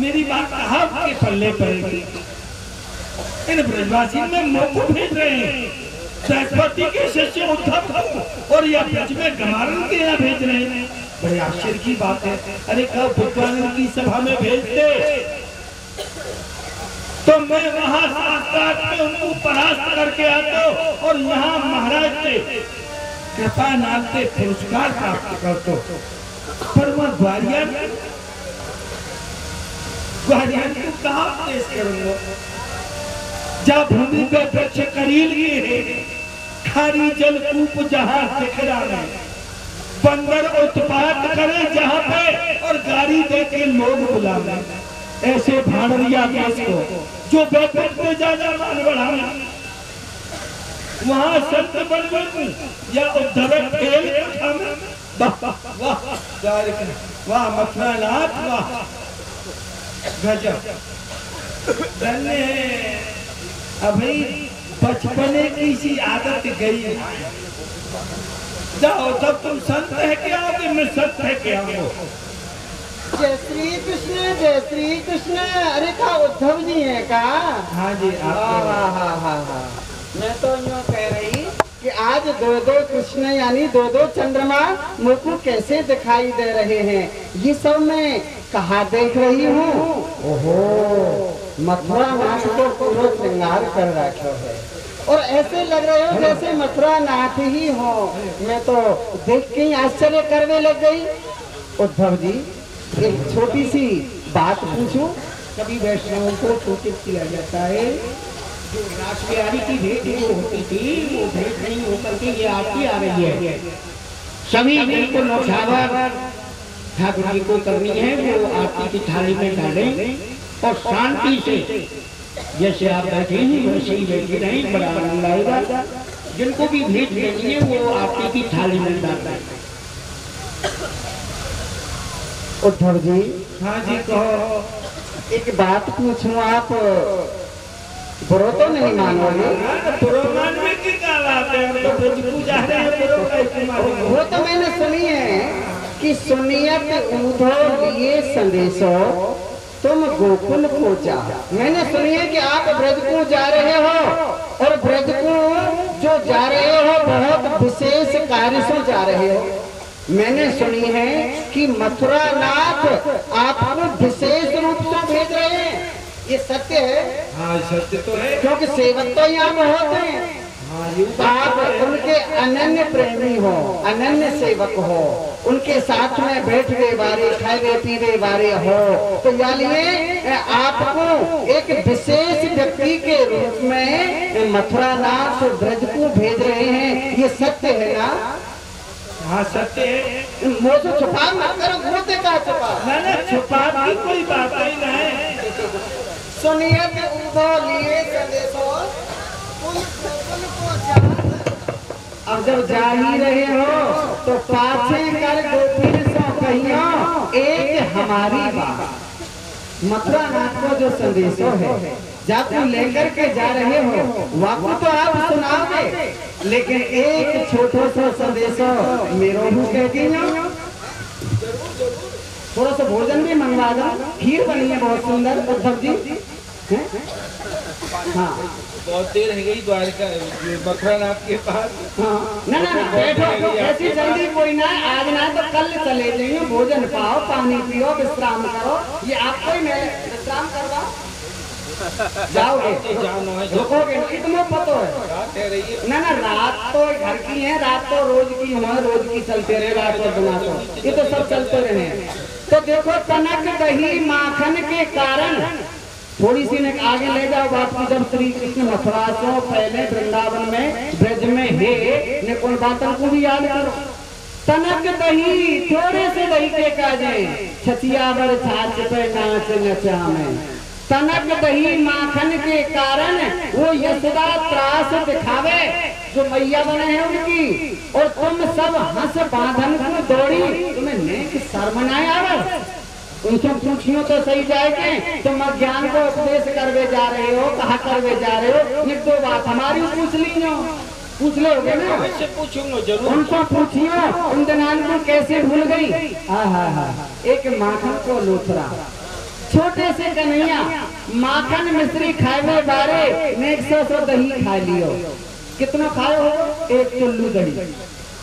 मेरी बात कहा के पल्ले पड़ेगी इन ब्रजवासी में मोको भेज रहे हैं। सरस्वती के शिष्य उद्धव और यह ब्रज में गमारन के यहाँ भेज रहे हैं। बड़े आश्चर्य की बात है। अरे कब विद्वानों की सभा में भेजते? तो मैं वहाँ साक्षात में उनको परास्त करके आता और यहाँ महाराज से कृपा नाम से पुरस्कार प्राप्त करते पर वह ग्वालियर जब भूमि पे खारी जल कूप जहाँ उत्पात करे जहाँ पे और गाड़ी दे के लोग बुलावे ऐसे भाड़िया देश को, जो बैठक में ज़्यादा मान बढ़ावे वहाँ संत बनवन या उद्धव खेल वाह वाह वाह मथुरानाथ वाह। गजब। अभी बचपने की सी आदत गई जाओ तब तुम संत है क्या कि मैं संत है क्या हो? जय श्री कृष्ण जय श्री कृष्ण। अरे का उद्धव जी है का हाँ जी हाँ हाँ हाँ हाँ हाँ मैं तो यूँ कह रही कि आज दो दो कृष्ण यानी दो दो चंद्रमा मुझको कैसे दिखाई दे रहे हैं? ये सब मैं कहा देख रही हूँ? ओहो मथुरा नाथ को पूरा श्रृंगार कर रखा है। और ऐसे लग रहे हो जैसे मथुरा नाथ ही हो। मैं तो देख के ही आश्चर्य करने लग गई। उद्धव जी एक छोटी सी बात पूछूँ? सभी वैष्णवों को सूचित किया जाता है जो राष्ट्रवादी की भेंट जो होती थी वो भेंट नहीं होकर के ये आरती आ रही है। सभी बिल्कुल नौछावर ठाकुर जी को करनी है वो आरती की थाली में डालें और शांति से जैसे आप बैठे हैं वैसे ही बैठे रहें बड़ा आनंद आएगा। जिनको भी भेंट देनी है वो आरती की थाली में डाल उद्धव जी हाँ जी कहो एक बात पूछूँ आप? बुरो तो नहीं मानोगे पुरोमान में की क्या बात है तो पूजा हैं का वो तो मैंने सुनी है कि सुनियत ऊधो लिए संदेशो तुम गोकुल को जा मैंने सुनी है कि आप ब्रज को जा रहे हो और ब्रज को जो जा रहे हो बहुत विशेष कार्य से जा रहे हो मैंने सुनी है कि मथुरा नाथ आपको विशेष रूप से भेज रहे हैं ये सत्य है? हाँ सत्य तो है। क्योंकि सेवक तो यहाँ बहुत हैं। हाँ आप उनके अनन्य प्रेमी हो अनन्य सेवक हो उनके साथ में बैठने वाले खाए पीने वाले हो तो यानी आपको एक विशेष व्यक्ति के रूप में मथुरा नाथ ब्रज को भेज रहे हैं। ये सत्य है ना? हाँ सत्य है। से छुपा मत करो से कहा छुपा? ना ना छुपा की कोई बात ही नहीं सुनिए लिए अब जब जा ही रहे हो तो पाछे कर कहियो, एक हमारी बात। मथुरा नाथ को जो संदेशो है जब तुम लेकर के जा रहे हो वाकु तो आप सुनाओगे, लेकिन एक छोटो सा संदेशो मेरो भी कह दियो। थोड़ा सा भोजन भी मंगवा दो। खीर बनी है, बहुत सुंदर। उद्धव जी हैं? बहुत देर हो गई द्वारका मथुरा नाथ के पास। हाँ। ना ना ना बैठो ऐसी जल्दी कोई ना आज ना तो कल चले जाइए भोजन पाओ पानी पियो विश्राम करो। ये आपको ही मैं विश्राम करवाओ। जाओगे? रुकोगे? कितनों पतो है? ना ना रात तो घर की है रात तो रोज की हमारे रोज की चलते रहे रात और बिना तो। ये तो सब चलते रहे तो देखो तनक दही माखन के कारण थोड़ी सी ने आगे ले जाओ बात की जब श्री कृष्ण मथुरा से पहले वृंदावन में, ब्रज में हे, ने उन बातों को भी याद करो। तनक दही, थोड़े से दही के काजे, छतिया बर छाछ पे नाच नचा में तनक दही माखन के कारण वो यशदा त्रास दिखावे, जो मैया बने हैं उनकी। और तुम सब हंस बांधन को दौड़ी, तुम्हें नेक शर्म ना आवे। उनसे पूछियो तो सही जाएगी तुम ज्ञान को उपदेश करवे जा रहे हो कहा करवे जा रहे हो एक दो बात हमारी पूछ लीजिए पूछ लोगे ना। पूछूँगा ज़रूर। उनको पूछियो उन दनान को कैसे भूल गई? हाँ हाँ हाँ एक माखन को लोथरा। छोटे से कन्हैया माखन मिश्री खाए बारे में एक सौ सौ दही खा लियो। कितना खाए हो? एक चुल्लू दही।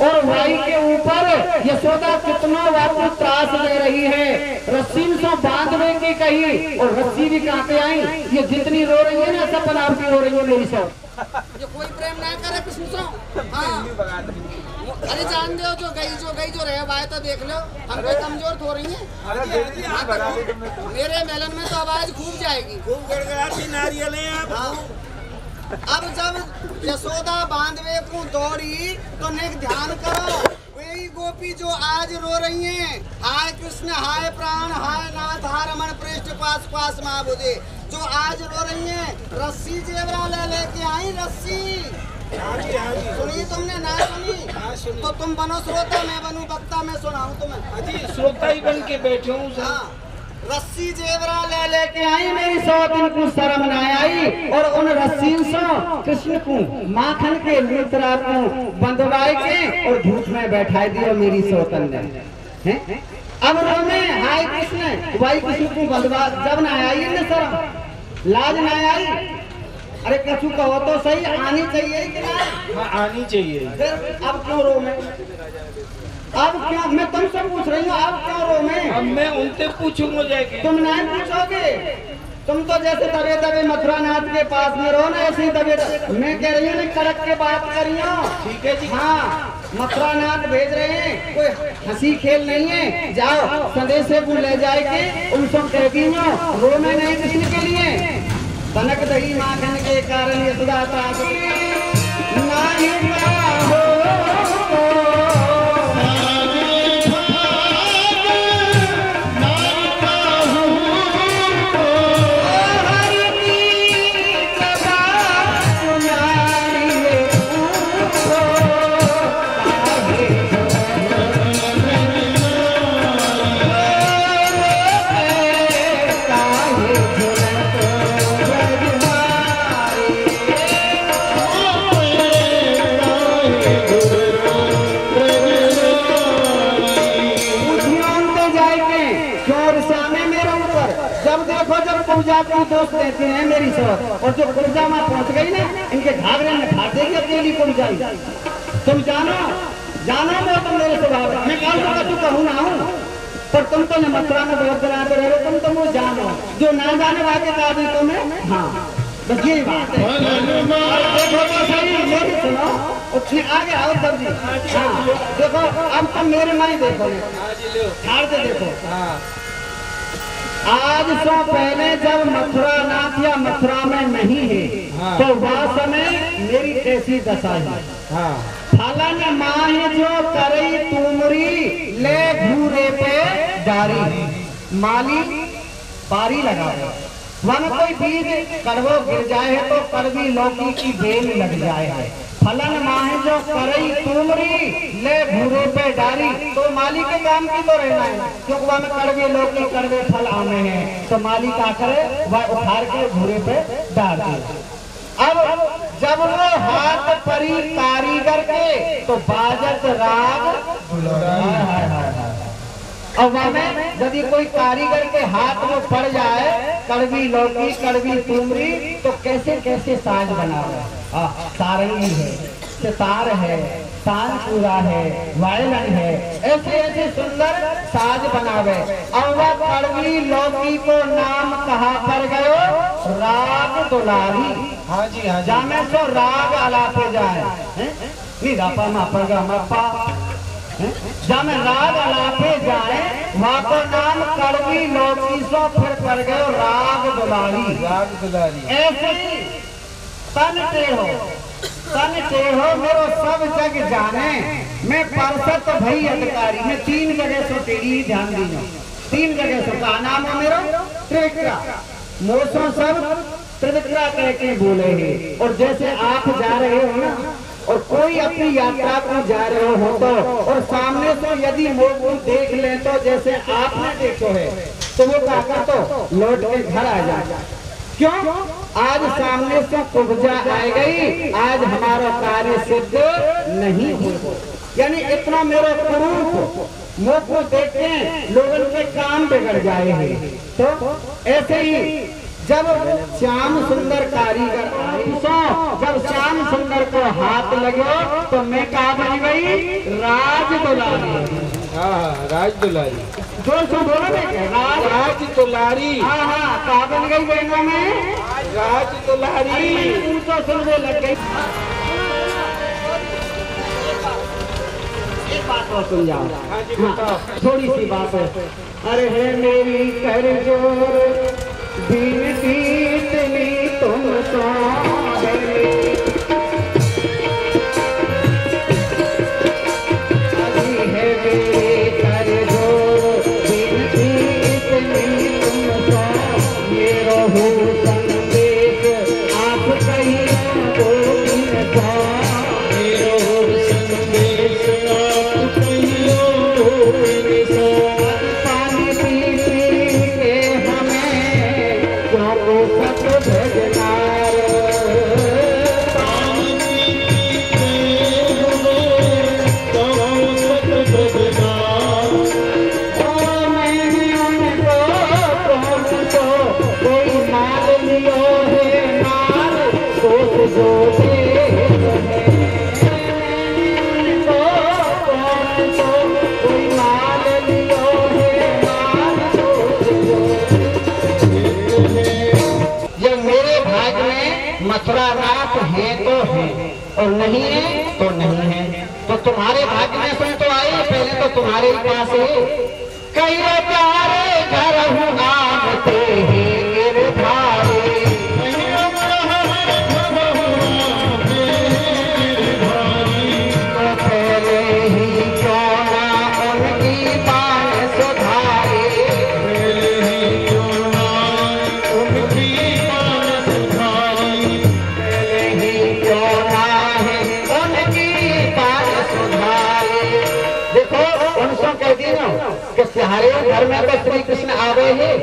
और भाई के ऊपर यशोदा कितना वापस त्रास दे रही है। रस्सी से बांधने की कही और रस्सी भी कहाँ पे आई। ये जितनी रो रही है ना सब बनाव की रो रही है मेरी सब। जो कोई प्रेम ना करे कृष्ण से हाँ। अरे जान दो जो गई जो गई जो रहे बाय तो देख लो। हम पे कमज़ोर हो। रही है हाँ, तो। मेरे मेलन में तो आवाज़ खूब जाएगी। खूब गड़गड़ाती नारियल हैं आप। हाँ। अब जब यशोदा बांधवे को दौड़ी तो नेक ध्यान करो। वही गोपी जो आज रो रही हैं। हाय कृष्ण हाय प्राण हाय नाथ हाय रमन पृष्ठ पास पास माँ बुझे जो आज रो रही हैं रस्सी जेवरा ले लेके आई रस्सी। सुनी तुमने ना सुनी? तो तुम बनो श्रोता मैं बनू वक्ता मैं सुनाऊं तुम्हें। श्रोता ही बन के बैठे हूँ हाँ। रस्सी जेवरा ले लेके आई मेरी सौ दिन को शर्म न आई। और उन रस्सी से कृष्ण को माखन के मित्रा को बंधवाए के और धूप में बैठाई दियो मेरी सौतन ने। हैं? अब रो में हाय कृष्ण वही कृष्ण को बंधवा जब न आई न शर्म लाज न आई। अरे कछु कहो तो सही आनी चाहिए कि ना? हाँ आनी चाहिए। फिर अब क्यों रो में अब क्यों मैं तुमसे पूछ रही हूँ? अब क्यों रो में? अब मैं उनसे पूछूँगा जाके तुम नहीं पूछोगे? तुम तो जैसे दबे दबे मथुरा नाथ के पास में रहो ना ऐसे ही दबे दबे मैं कह रही हूँ ना कड़क के बात कर रही हूँ। ठीक है जी। हाँ मथुरा नाथ भेज रहे हैं। कोई हँसी खेल नहीं है। जाओ संदेश से ले जाए के उनसे कह दी हूँ रो में नहीं किसी के लिए। तनक दही माखन के कारण ये सुधा त्रास की दोस्त देते हैं मेरी सोच और जो पूजा में पहुँच गई ना इनके घाघरे में खा देगी अकेली पूजा तुम जानो जानो मैं तुम मेरे स्वभाव मैं कल तो तू कहूँ ना हूँ? पर तुम तो मथुरा में बहुत बनाते रहे तुम तो वो जानो। जो ना जाने वाले का आदमी तुम्हें। हाँ बस यही बात है। तो उसने आगे आओ तब जी। हाँ देखो अब तुम मेरे माई देखो। ठाड़ के देखो। आज से पहले जब मथुरा नाथ या मथुरा में नहीं है हाँ। तो वह समय मेरी कैसी दशा है हाँ। फलन माह जो करई तुमरी ले घूरे पे डारी माली बारी लगा। वन कोई बीज कड़वो गिर जाए तो कड़वी लौकी की बेल लग जाए है फलन माह जो करी तुमरी, ले भूरे पे डारी तो मालिक के काम की तो रहना है। क्योंकि में कड़वे लोग के कड़वे फल आने हैं तो मालिक का करे वह उखाड़ के भूरे पे डाल दे। अब जब वो हाथ परी कारीगर के तो बाजत राग अब यदि कोई कारीगर के हाथ में पड़ जाए कड़वी लौकी कड़वी तुमरी तो कैसे कैसे साज बनावे हाँ, सारंगी है सितार है तानपुरा है वायलन है ऐसे ऐसे सुंदर साज बनावे। और वह कड़वी लौकी को नाम कहा पर गयो राग दुलारी। हाँ जी हाँ जामे तो राग अलापे जाए। हैं? नी रापा मापा गा मापा जब राग अलापे जाए वहाँ को नाम कड़वी लौकी सो फिर कर गए राग दुलारी। राग दुलारी। ऐसे ही तन टेढ़ो तन टेढ़ो मेरो सब जग जाने। मैं परसत भई अधिकारी मैं तीन जगह से तेरी ही ध्यान दी हूँ तीन जगह सो का नाम है मेरा? त्रिविक्रा। मोसो सब त्रिविक्रा कह के बोले हैं। और जैसे आप जा रहे हो ना और कोई अपनी यात्रा को जा रहे हो तो और सामने से यदि लोग देख ले तो जैसे आपने देखो है तो वो काका तो लौट के घर आ जाए क्यों? आज सामने से उपजा आ गई, आज हमारा कार्य सिद्ध नहीं हो यानी इतना मेरा कुरूप मुँह को देखते लोगों के काम बिगड़ जाए हैं। तो ऐसे ही जब श्याम सुंदर कारीगर सो जब श्याम सुंदर को हाथ लगे तो मैं कहा बन गई राज दुलारी। हाँ राज दुलारी। ज़ोर से बोलो राज राज दुलारी। हाँ हाँ कहा बन गई बहनों में? राज दुलारी। ऊँचा सुनने लग गई। बात और सुन जाओ। हाँ थोड़ी सी बात है अरे है मेरी कर ज़ोर। बीनती इतनी तुम सो नहीं है तो नहीं है। तो तुम्हारे भाग्य में सुन तो आई पहले तो तुम्हारे पास है। कई प्यारे घर हूँ नाम हैं घर में तो श्री कृष्ण आ गए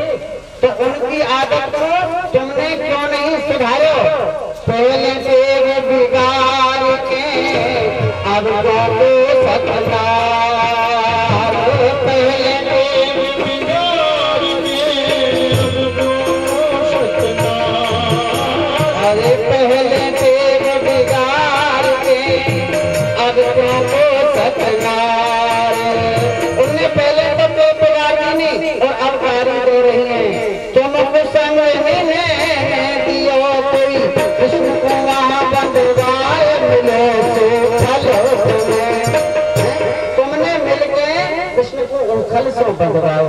तो उनकी आदत को तुमने क्यों नहीं सुधारो? पहले से बिगाड़ के अब तो को उखल से बंधवाओ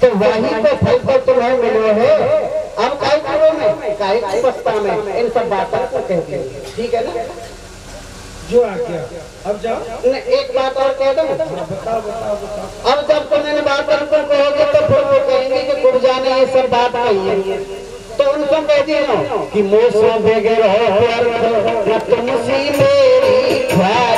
तो वही तो फल तो तुम्हें मिलो है। अब काय करो में काय की अवस्था में? इन सब बातों को कहते हैं। ठीक है ना? जो आ गया। अब जाओ। ने एक बात और कह दूँ? बताओ बताओ बताओ। अब जब तुम इन बातों को कहोगे तो फिर वो कहेंगे कि गुरजा ने ये सब बात कही है। तो उनको कह दिया कि मोसो बेगे रहो प्यार न तुमसी मेरी ख्वारी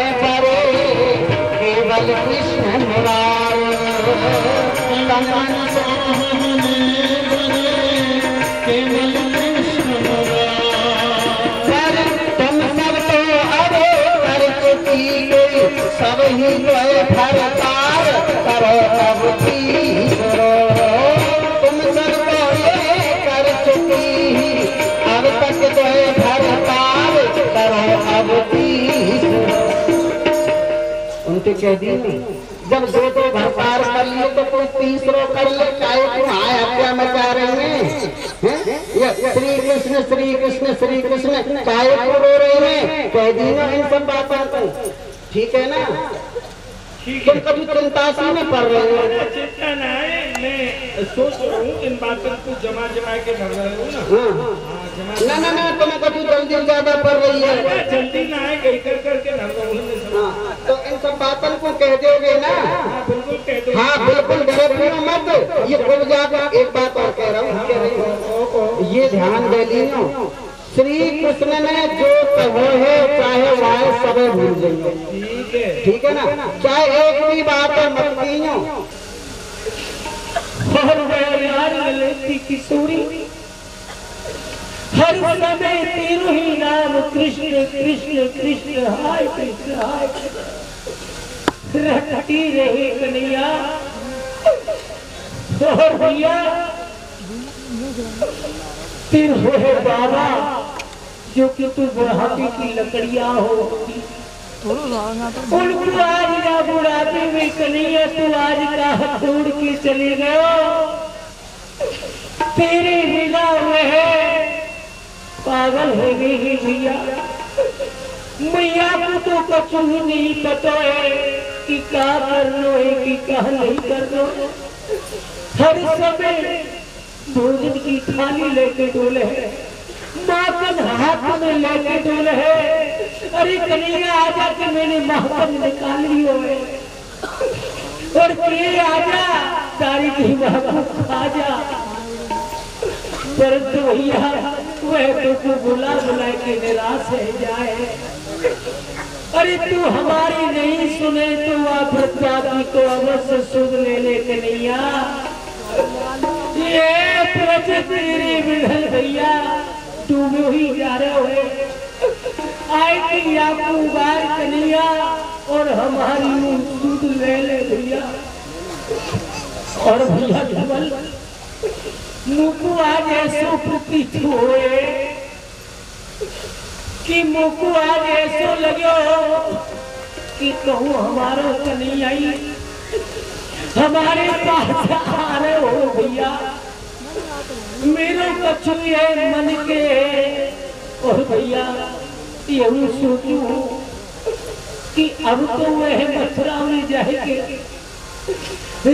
केवल कृष्ण मुरारी तन मन सो केवल कृष्ण मुरारी तुम सब तो अरे कर चुकी गई सब ही गए फरकार करो अब तीसरो उनके कह दी जब दो दो भरपार कर लिए तो कोई तीसरो कर ले चाहे आए हत्या मचा रहे हैं? श्री कृष्ण श्री कृष्ण श्री कृष्ण चाहे को रो रहे हैं। कह दी ना इन सब बातों को। ठीक है ना? तुम कभी चिंता सी नहीं पड़ रहे है। मैं सोच रहा हूँ इन बातों को जमा जमा के कर रहा हूँ ना। ना ना ना कभी जल्दी ज़्यादा पड़ रही है। जल्दी ना आए गई कर करके रहा हाँ, तो इन सब बातों को कह दोगे ना? हाँ बिल्कुल कह दो हाँ बिल्कुल डरे मत। ये खुल जाकर एक बात और कह रहा हूँ हूँ ये ध्यान दे लियो श्री कृष्ण ने जो कहो है चाहे वह सब भूल जाइए ठीक है। ना? चाहे एक भी बात मत हर समय तेरो ही नाम कृष्ण कृष्ण कृष्ण, हाय कृष्ण, हाय रटती रही कन्हैया। और भैया, फिर है बाबा, जो कि तू बुढ़ापे की लकड़ियाँ हो ना बुढ़ापे में कन्हैया तू आज का चले गयो तेरे बिना वह पागल हो गई है भैया मैया को तो कुछ नहीं पता है कि क्या करना है कि क्या नहीं करना हर समय भोजन की थाली लेके डोले है। माखन हाथ में लेके डोले है अरे कन्हैया, आजा के मैंने माखन निकाल हो और के आजा तारी की महबूब आजा परंतु भैया, वह तुमको बुला बुला के निराश है जाए। अरे तू हमारी नहीं सुने तो आप जाति को अवश्य सुन ले ले, कन्हैया। ये प्रज तेरे विधल भैया। डूबो ही रहे हो। आए थी आपको उबार कन्हैया और हमारी दूध ले ले भैया। और भैया धवल मुकु आज ऐसो प्रतीत हुए। कि मुकु आज ऐसो लगे कि कहूँ हमारो कन्हैया हमारे पास आ रहे हो भैया। मेरो कछु है मन के, और भैया यही सोचू कि अब तो वह मथुरा में जाएँगे।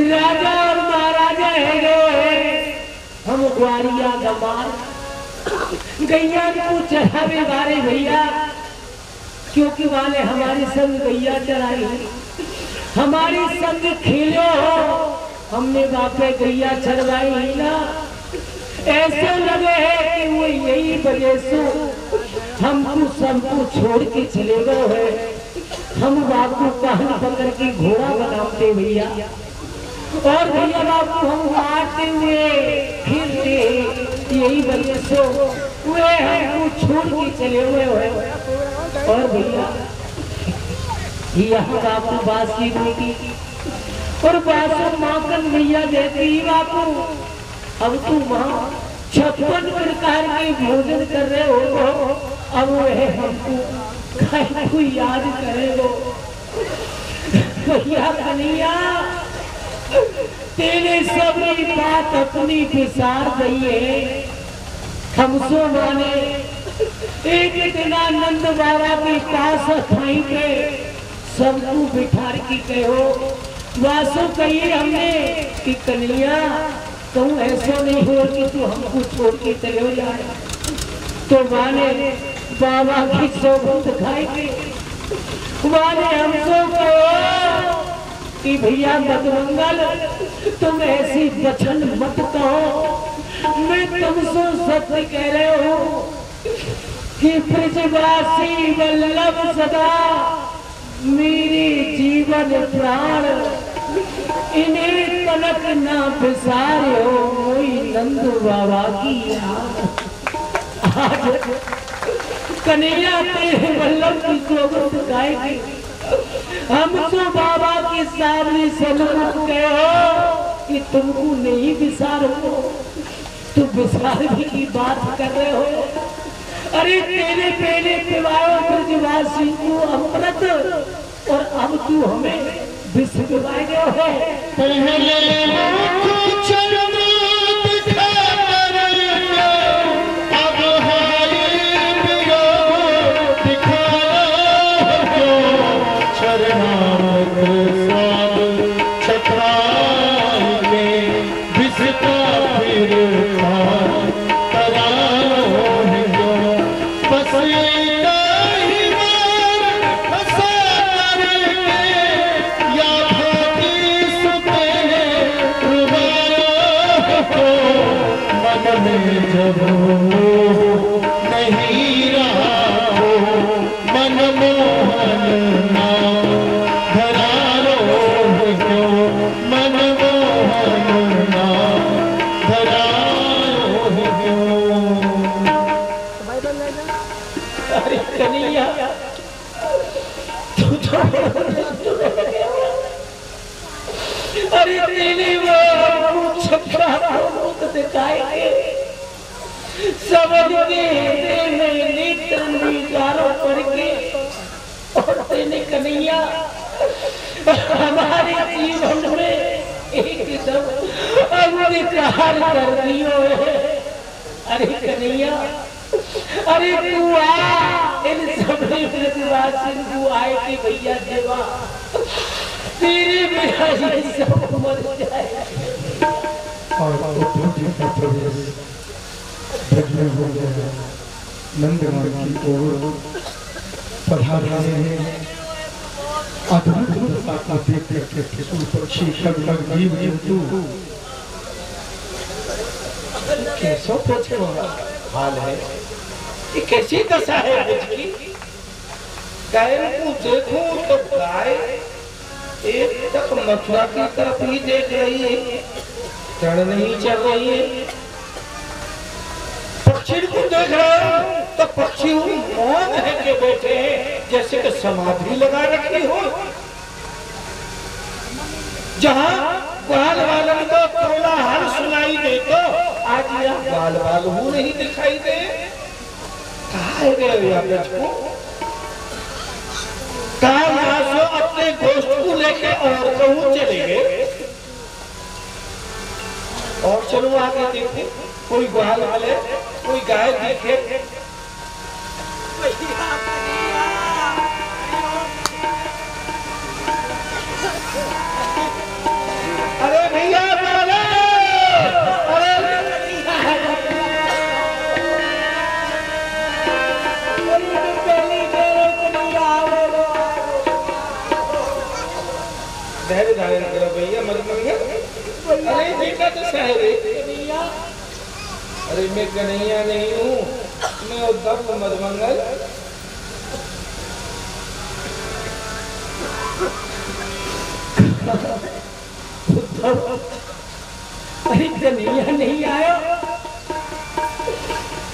राजा और महाराजा है गए हम ग्वारिया गमार गैया को चढ़ावे बारे भैया, क्योंकि वाले हमारे संग गैया चढ़ाई हमारी संग खेलो। हो हमने बापे गैया चलवाई है ना। ऐसे लगे है कि वो यही वजह से। हमको सबको छोड़ के चले गए है। हम बापू कहन पकड़ के घोड़ा बनाते भैया। और भैया बापू, हम आते हुए फिरते यही वजह से। वे हमको छोड़ के चले हुए हैं। और भैया यहाँ बापू बासी रोटी और बासु माखन भैया देती ही बापू। अब तू वहाँ छप्पन प्रकार के भोजन कर रहे हो अब वह हमको को याद करेगो भैया कन्हैया तेरे सबरी बात अपनी विसार दइए हमसो माने, एक दिन आनंद बाबा के पास थाई पे सबको बिठार की कहो? वासु कहिए हमने कि कन्हैया तुम ऐसा नहीं हो कि तू हमको छोड़ के चले जाए तो माने बाबा की सौगंध खाएँगे माने हमको कहो कि भैया मधुमंगल तुम ऐसी वचन मत कहो। मैं तुमसे सत्य कह रहे हो कि ब्रजवासी वल्लभ सदा मेरे जीवन प्राण इन्हें तलक ना बिसारे हो मोई नंद बाबा की आज कन्हैया तेरे वल्लभ की सोगंद गाएगी। हम तो बाबा के सामने सन्मुख कहो कि तुमको नहीं हो। तुम विसार की बात कर रहे हो। अरे तेरे पहले पिवाओ ब्रजवासी को अमृत, और अब तू हमें विष पिवाए हो। पहले दिखाएँगे समझ के तेरे नेत्र निगारों पर के और तेने कन्हैया। हमारे जीवन में एक दम अविकार कर दियो अरे कन्हैया, अरे तू आ इन सभी ब्रजवासी तू आए कि भैया देवा। तेरे बिना ये सब मर जाए। और उद्धव का प्रवेश ब्रज में हो गया नंदगान की ओर पढ़ा रहे हैं अद्भुत दशा को देख करके पशु पक्षी लगभग जीव जंतु कैसो पूछे हाल है ये कैसी दशा है मुझकी गाय को देखूँ तो गाय एक तक मथुरा की तरफ़ ही देख रही है। चढ़ नहीं चल रही है पक्षी को देख रहा हूँ तो पक्षी मौन है के बैठे हैं, जैसे कि समाधि लगा रखी हो। जहाँ बाल बालन को कोलाहल सुनाई दे तो आज यहाँ बाल बाल हूँ नहीं दिखाई दे। कहा गए अपने दोस्त को लेके और कहूँ चले गए? और चलो आगे देखो कोई ग्वाल वाले कोई गाय दिखे। भैया धैर्य भैया मत अरे देखा तो सहरे अरे मैं कन्हैया नहीं हूँ मैं उद्धव मधुमंगल अरे कन्हैया नहीं आया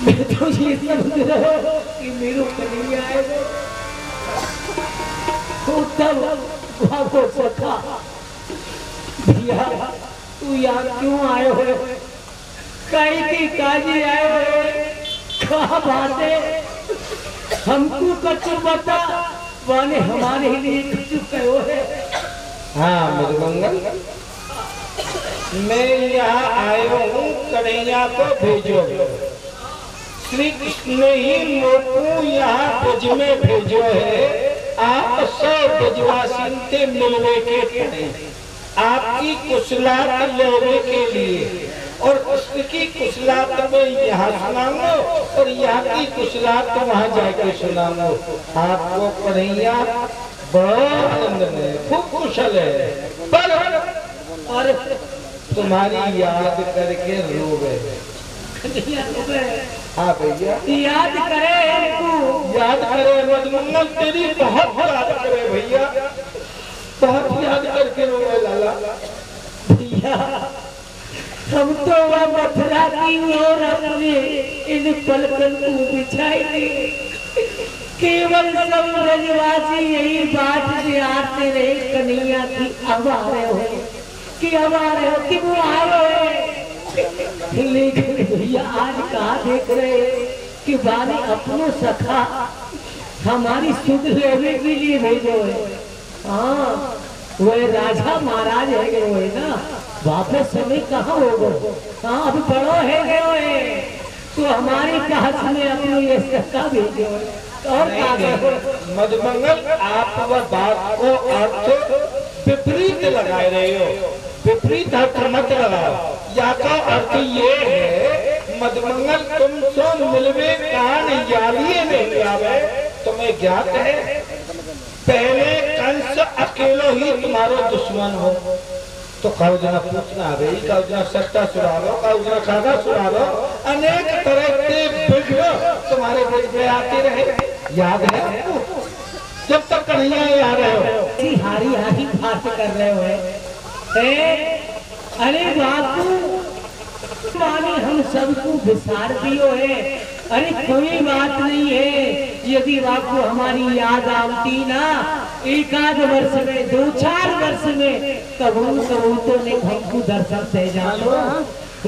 मैं तो ये समझ रहा हूँ कि मेरे कन्हैया आए उद्धव भागो सखा भैया तू यहाँ क्यों आए हो? कई की काजी आए हो? कहा बात। है हमको कछु बता वाने हमारे लिए कछु कहो है। हाँ मधुमंगल मैं यहाँ आया हूँ कन्हैया को भेजो। श्री कृष्ण ने ही मोकू यहाँ ब्रज में भेजो है। आप सब ब्रजवासी से मिलने के लिए आपकी कुशलात लेने के लिए और उसकी कुशलात में यहाँ सुनाऊँगा और यहाँ की कुशलात वहाँ जाके सुनाऊँगा आपको कन्हैया बड़ा आनंद में खूब कुशल है पर और तुम्हारी याद करके रो गए हाँ भैया। याद करे याद करे मधुमंगल तेरी बहुत याद करे भैया। बहुत याद करके रोए लाला हम तो वह मथुरा की ओर अपने इन पलकन को बिछाएँगे केवल सब ब्रजवासी यही बात से आते रहे कन्हैया की अब आ रहे हो, कि अब आ रहे हो, कि वो आ रहे हो। लेकिन भैया, आज कहा देख रहे कि बाने अपनो सखा हमारी सुध लेने के लिए भेजो है। हाँ। वो राजा महाराज है गए हुए ना। वापस समय कहाँ हो गए? हाँ अब बड़ो है गए हुए। तो हमारी कहत में अपनी ये भेजो। है और मधुमंगल आप वह बात को अर्थ विपरीत लगाए रहे हो। विपरीत अर्थ मत लगाओ। या का अर्थ ये है मधुमंगल तुम सो मिलवे कान यालिए नहीं आवे तुम्हें ज्ञात है? पहले कंस अकेलो ही तुम्हारो दुश्मन हो। तो काउ जना पूछना आ गई काउ जना सट्टा सुनारो काउ जना खागा सुनारो अनेक तरह के विघ्न तुम्हारे बीच में आते रहे। याद है? जब तक कन्हैया आ रहे हो। हारी हारी बात कर रहे हो? अरे बापू माने हम सबको विसार दियो है। अरे, कोई बात नहीं है। यदि आपको हमारी याद आती ना एक आध वर्ष में, दो चार वर्ष में कबू कबू तो ने हमको दर्शन दे जानो।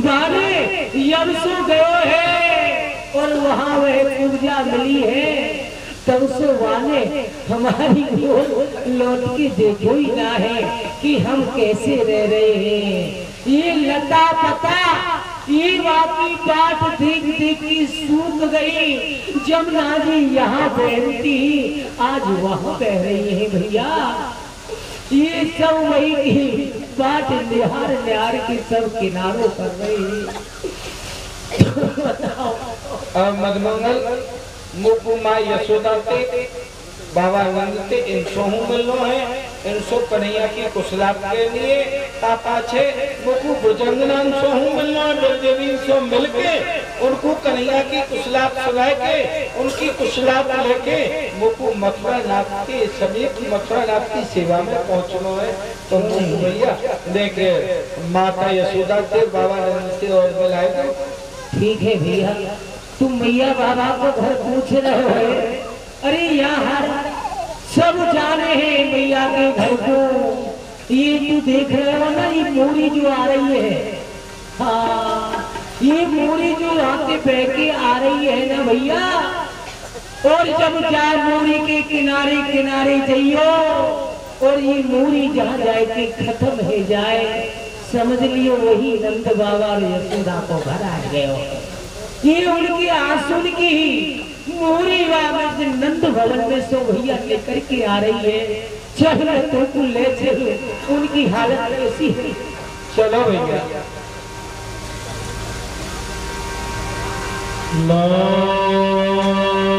माने यम सो गयो है, और वहाँ वह पूजा मिली है। तब से वाले, हमारी ओर लौट के देखो ही ना है कि हम कैसे रह रहे हैं। ये लता पता वाकी बाट देख देख सूख गई। जमुना जी यहाँ बहती, आज वहाँ बह रही है भैया। ये सब वही की बाट निहार निहार के सब किनारों पर रही। अब मदमंगल मुकु यशोदा बाबा नंद ते इनसो हूँ मिलनो है इनसो कन्हैया की कुशलाप के लिए पापा छे मुकु भुजंगनान सो हूँ मिलनो बलदेवी सो मिलके, उनको कन्हैया की कुशलाप सुना के उनकी कुशलाप लेके मुकु मथुरा नाथ के समीप, मथुरा नाथ की सेवा में पहुंचनो है। तो भैया देखे माता यशोदा ते बाबा नंद से और मिलाए ठीक है भैया, तुम मैया बाबा को घर पूछ रहे हो अरे यहाँ सब जाने हैं मैया के घर को। ये तू देख रहे हो ना, ये मोरी जो आ रही है। हाँ ये मोरी जो आके बह के आ रही है ना भैया? और जब जाए मोरी के किनारे किनारे जाइयो, और ये मोरी जहाँ जाए के खत्म हो जाए, समझ लियो वही नंद बाबा और यशोदा को घर आ गए ये उनकी आँसू की ही मोरी बाबा से नंद भवन में सो भैया लेकर के आ रही है। चल तुमको ले चलो उनकी हालत ऐसी है। चलो भैया। यशोदा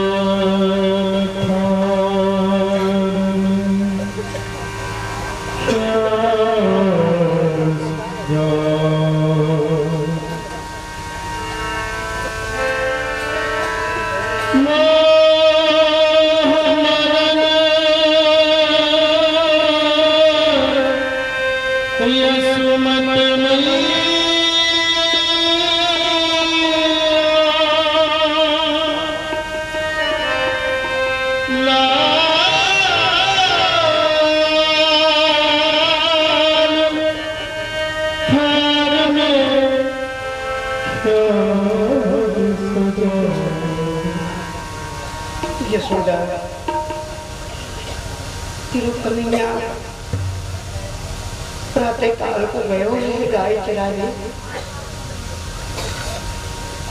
गयो है गाय चराने।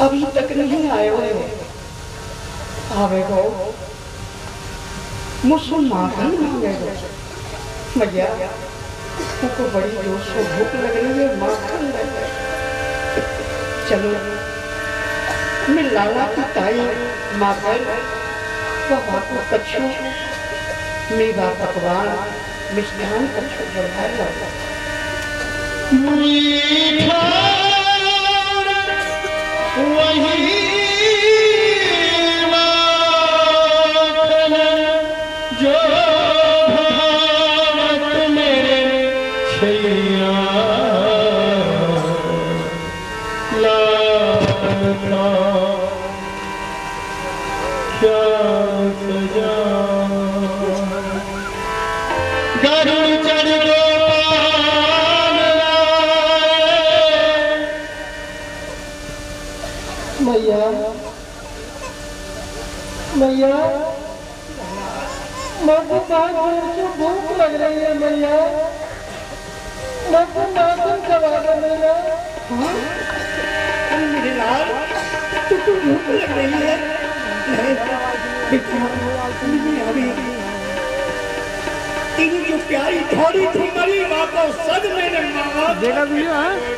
अभी तक नहीं आयो है आवेगो मुसलमान मांगेगो भैया उनको बड़ी ज़ोर से भूख लग रही है, माखन ले ले। चलो मैं लाला की ताई माखन, वहाँ को कच्छू मेवा पकवान, मिष्ठान बढ़ा लो मीठा वही मैया मैया बहुत ज़ोर से भूख लग रही है मैया मुझको माखन खवा दो मैया मेरे लाल तुझको भूख लग रही है। अभी तेरी जो प्यारी थोड़ी थी मरी वापस सद मैंने मांगा देखा भी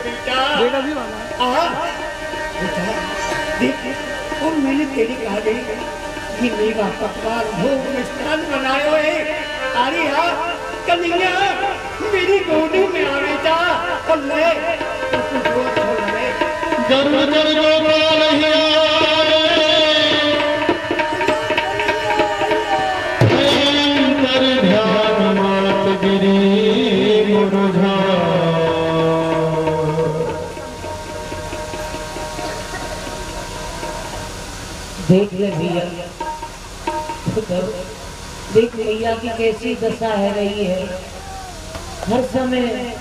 बेटा देखा भी आ बेटा देख और मैंने तेरी कहा गई ये मेरा पकवान भोग मिष्ठान बनायो है। अरे यार कन्हैया, मेरी गोदी में आ जा। और ले। ज़रूर ज़रूर और छोड़ ले। देख ले भैया। उधर, देख भैया की कैसी दशा है रही है। हर समय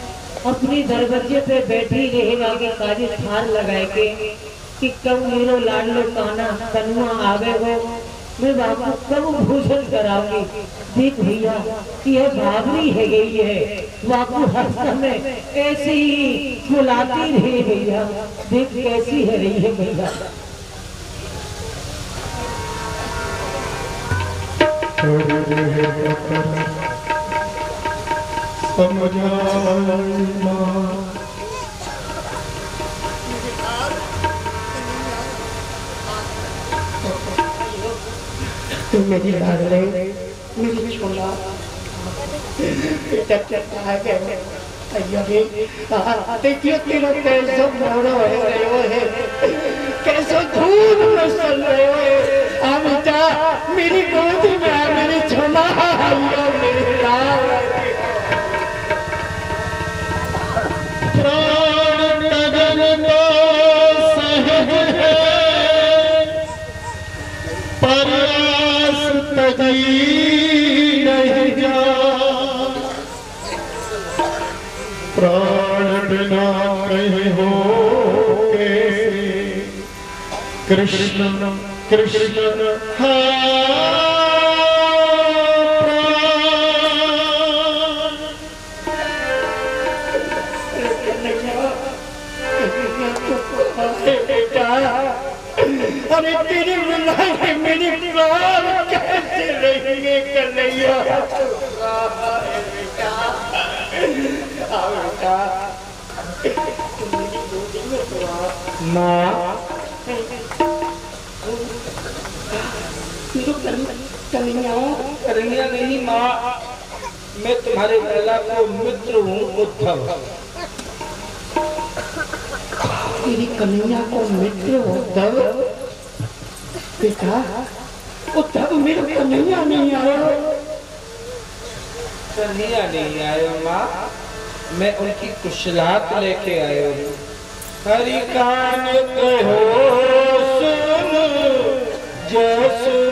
अपनी दरवाजे पे बैठी रहेगा कि काजी ठार लगाए के कि कब मेरो लाडलो काना कनुआ आवे हो। मैं बाबू कब भूषण कराऊँगी? देख भैया कि यह भागनी है गई है। बाबू हर समय ऐसे ही बुलाती रही भैया। देख कैसी है रही है भैया। समझा मेरी लाड मेरी छोला देखियो तेरा कैसो मोड़ो है है धूप में चल रहे हो? अमिता मेरी गोद में आ मेरी मेरी प्राण तगन तो सहज है। प्रयास तजी नहीं जा प्राण बिना कहीं हो कृष्ण कृष्ण अरे तेरे बुलाए मेरी प्राण कैसे रहेंगे कन्हैया बेटा कन्हैया नहीं माँ मैं तुम्हारे को मित्र हूँ उद्धव तेरी कन्हैया को मित्र उद्धव उद्धव मेरा नहीं आया नहीं आयो माँ मैं उनकी कुशलात लेके आयो हूँ हरि सुन Jesus.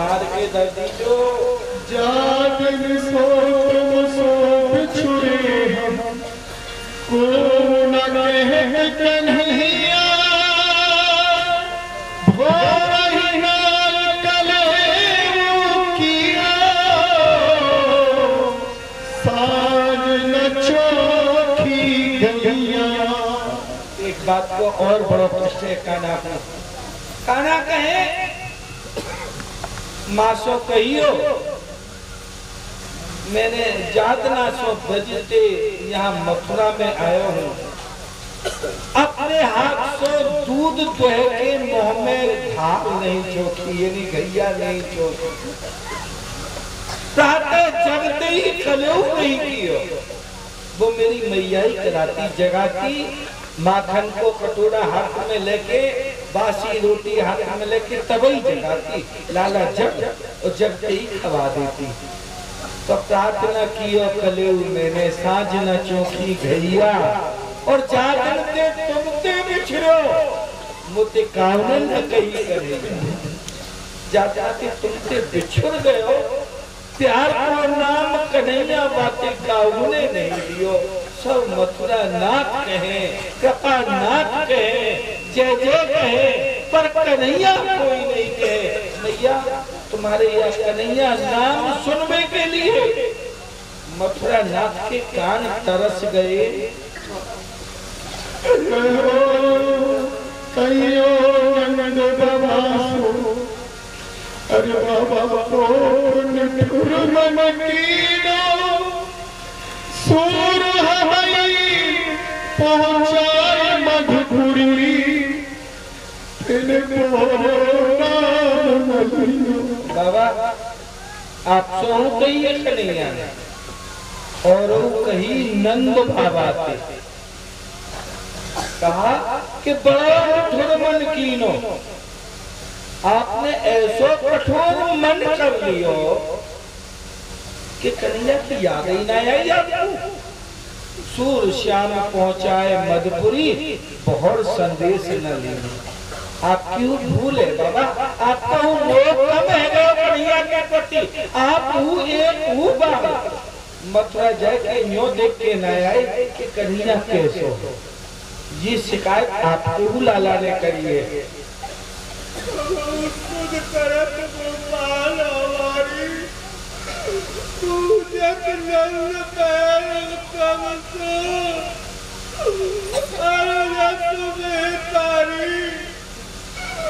इन्हें समाज के दर्दी जो मासो कहियो। मैंने जातना सो बजते यहाँ मथुरा में आयो हूँ। अपने हाथ से दूध दुह के मुँह में धाप नहीं चौकी यानी गैया नहीं चौकी प्रातः जगते ही कलेऊ नहीं कियो। वो मेरी मैया ही कराती, जगाती, माखन को कटोरा हाथ में लेके, बासी रोटी हाथ में लेके तबई जगाती। लाला जग जगते ही खवा देती तो प्रार्थना कियो कलेऊ मैंने साँझ न चौकी गैया और जागन ते तुमते बिछड़ो, मुझे कावन न कही करे। जाते तुमसे बिछुड़ गए हो, प्यार को नाम कन्हैया बातें काउने नहीं दियो। सब मथुरा नाथ कहे, कृपा नाथ कहे, जय जय कहे, पर कन्हैया कोई नहीं कहे। मैया तुम्हारे कन्हैया नाम सुनने के लिए मथुरा नाथ के कान तरस गए अरे बाबा सूर पहुँचाए मधुपुरी मलियो बाबा, आप सो कही कन्हैया और कही नंद थे। कहा कि बड़ा कठोर मन कीनो। आपने ऐसो कठोर मन कर लियो कि की याद ही ना आई आपको। सूर श्याम पहुँचाए मधुपुरी बहुत संदेश न लेना। आप क्यों भूले बाबा, आपका वो मोह कम है कन्हैया के प्रति। आप वो एक वो बात मथुरा जाए के न्यो देख के न आए कि कन्हैया कैसे हो। ये शिकायत आपको लाला ने करी है। तारी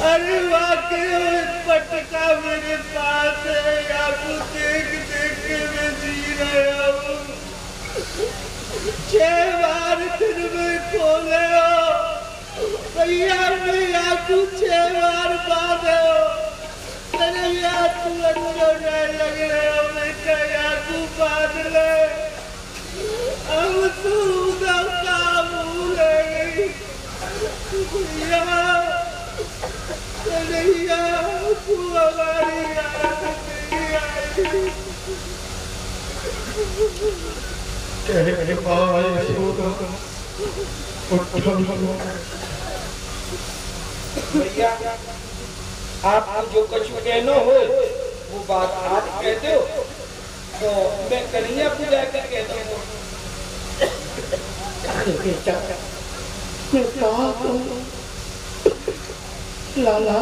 अरे वाकई पटका मेरे पास है आपको देख देख के मैं जी रहा हूँ। छह बार दिन में खोले। हो भैया, मैं आपको छह बार बांधे। हो मैंने याद तू अंदर लग रहे हो, मैं क्या तू बाँध ले अब तू उधर का भूले गई भैया कन्हैया तू जो कुछ कहनो हो, वो बात आप कहते हो तो मैं कन्हैया को जाकर कहता हूँ? लाला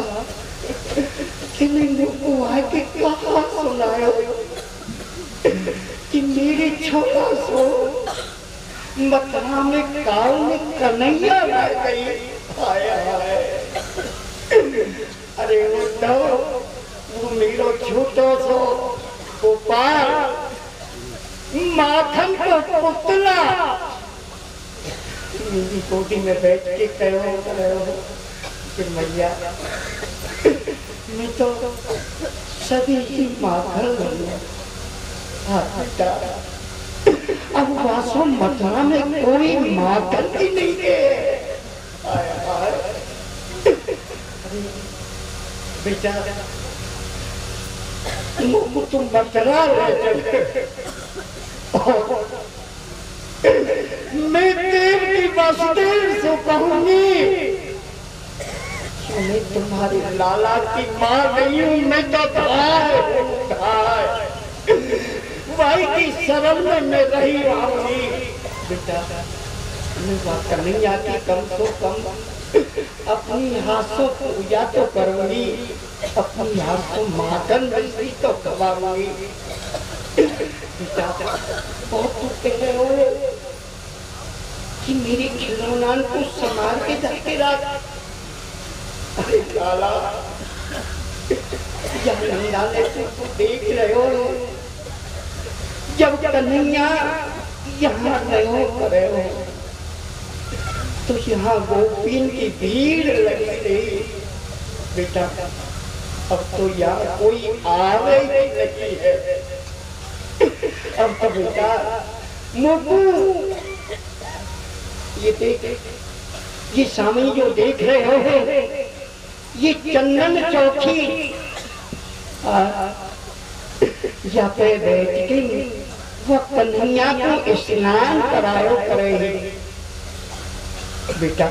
तूने मुझको आके कहा सुनायो कि मेरे छोटा सो, मथुरा में काल में कन्हैया रह गई हाय हाय अरे वो तो वो मेरा छोटा सो गोपाल माखन को पुतला। मेरी गोदी में बैठ के कहो कहो कि मैया मैं तो सभी ही माखन लूँ हाँ अब वासो मथुरा में कोई मातम भी नहीं है। बेटा। तुम मथुरा ले मैं देव की वसुदेव से कहूँगी। कि तुम्हारे लाला की माँ नहीं हूँ, मैं तो भाई की शरण में मैं रही आऊँगी बेटा मैं बात कन्हैया की कम से कम अपनी हाथों पूजा तो करूँगी, अपनी हाथों मातन मिश्री तो कमाऊँगी बेटा, बहुत कह रहे हो कि मेरे खिलौना को संभाल के धके रख जब देख रहे हो जब कन्हैया यहाँ रहो करे हो तो यहाँ गोपिन की भीड़ लगी रही बेटा अब तो यहाँ कोई आवे ही नहीं है अब तो बेटा मोकू ये देख ये सामने जो देख रहे हो ये चंदन चौकी यहाँ पे बैठ के वो कन्हैया को स्नान करायो करेगी। बेटा,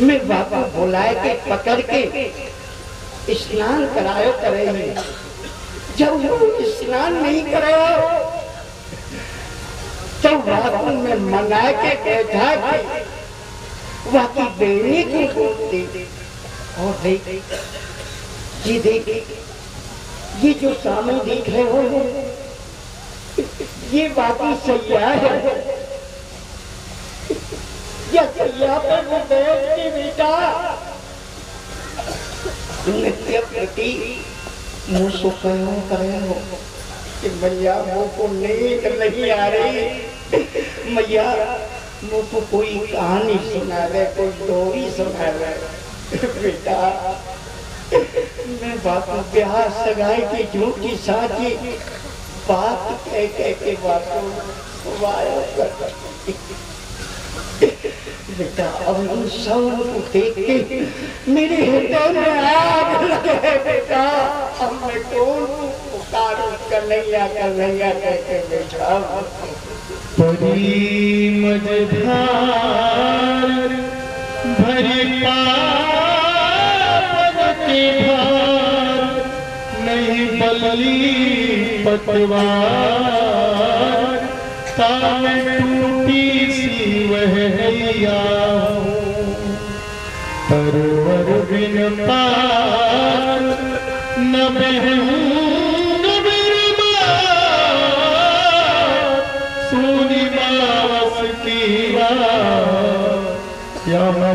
मैं बाबा बुलाए के पकड़ के स्नान करायो करे जब वो स्नान नहीं करायो तो रात में मना के बैठा के वह की बेड़ी को बोलती। और देख, ये देख, ये जो सामने देख रहे हो, ये बाकी सैया है। ये सैया पर वो बैठ के बेटा नित्य प्रति सो करे हो कि मैया मुँह को नींद नहीं आ रही। मैया, मुँह को कोई कहानी सुना दे, कोई डोरी सुना दे। बेटा मैं बापू ब्याह सगाई की झूठी साथी बात कह कह के बातों बेटा, अब उन सबको देख के मेरे हृदय में आग लगे बेटा। अब मैं कौन पुकारूं कन्हैया कन्हैया कह के बेटा परी मझधार बल्ली पतवार ताम टूटी सी वह हैया तरवर बिन पार, न बहूं बावस की या मैं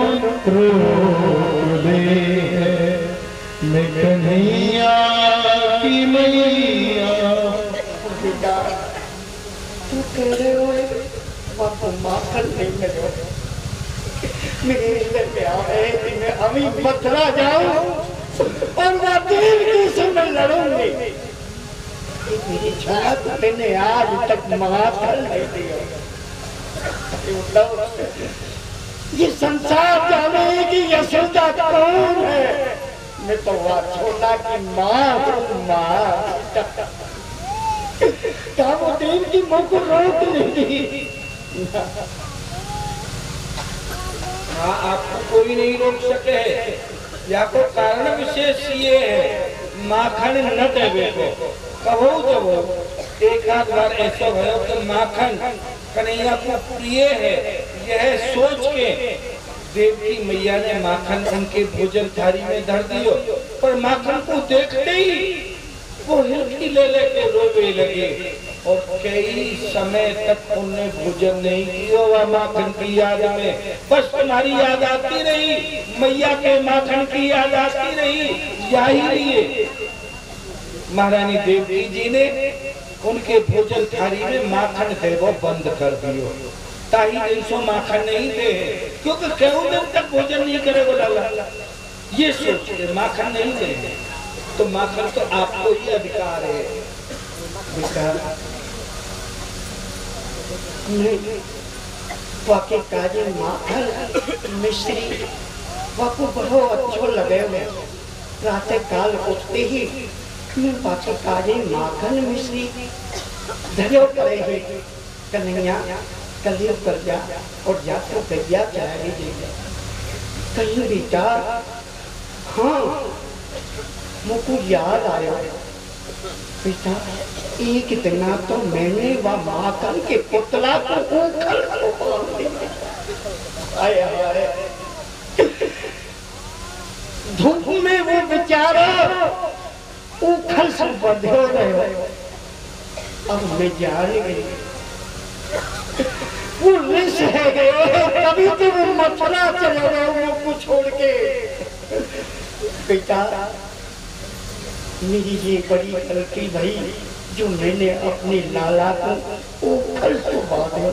माखन नहीं करो मेरे में आ है कि मैं अभी मथुरा जाऊँ और वह देव की से लड़ूँगी। मेरी छात मैंने आज तक माखन नहीं दिया। ये संसार जाने की यशोदा कौन है? मैं तो छोटा की माँ माँ। कहा की मुँह को रोक नहीं दी। हाँ आपको कोई नहीं रोक सके। या को कारण विशेष ये है, माखन न देवे को कहो जब, एक आध बार ऐसा भयो कि माखन कन्हैया को प्रिय है, यह सोच के देवकी मैया ने माखन उनके भोजन थाली में धर दियो। पर माखन को देखते ही वो हिलकी ले लेके रोवे लगे। और कई समय तक उन्हें भोजन नहीं किया माखन की याद में बस तुम्हारी याद आती रही मैया के माखन की याद आती रही यही लिए महारानी देवकी जी ने उनके भोजन थाली में माखन है वो बंद कर दियो ताही दिन सो माखन नहीं दे क्योंकि कई दिन तक भोजन नहीं करेगा लाला ये सोच के माखन नहीं दे तो माखन तो आपको ही अधिकार है वाके काजे माखन मिश्री वाको बड़ो अच्छो लगे हुए प्रातः काल उठते ही वाके काजे माखन मिश्री, धरियो करे ही, कन्हैया कर जा, और कहीं बेटा हाँ मुझको याद आया। बेटा, एक दिन तो मैंने वह माखन के पुतला को उखल। धूप में वो बेचारा उखल से बंधे रहे अब मैं जान गई वो रिस है गए। तभी तो वो मथुरा चले गए वो को छोड़ के। बेटा मेरी ये बड़ी गलती भाई जो मैंने अपने लाला को उखल को बांधे।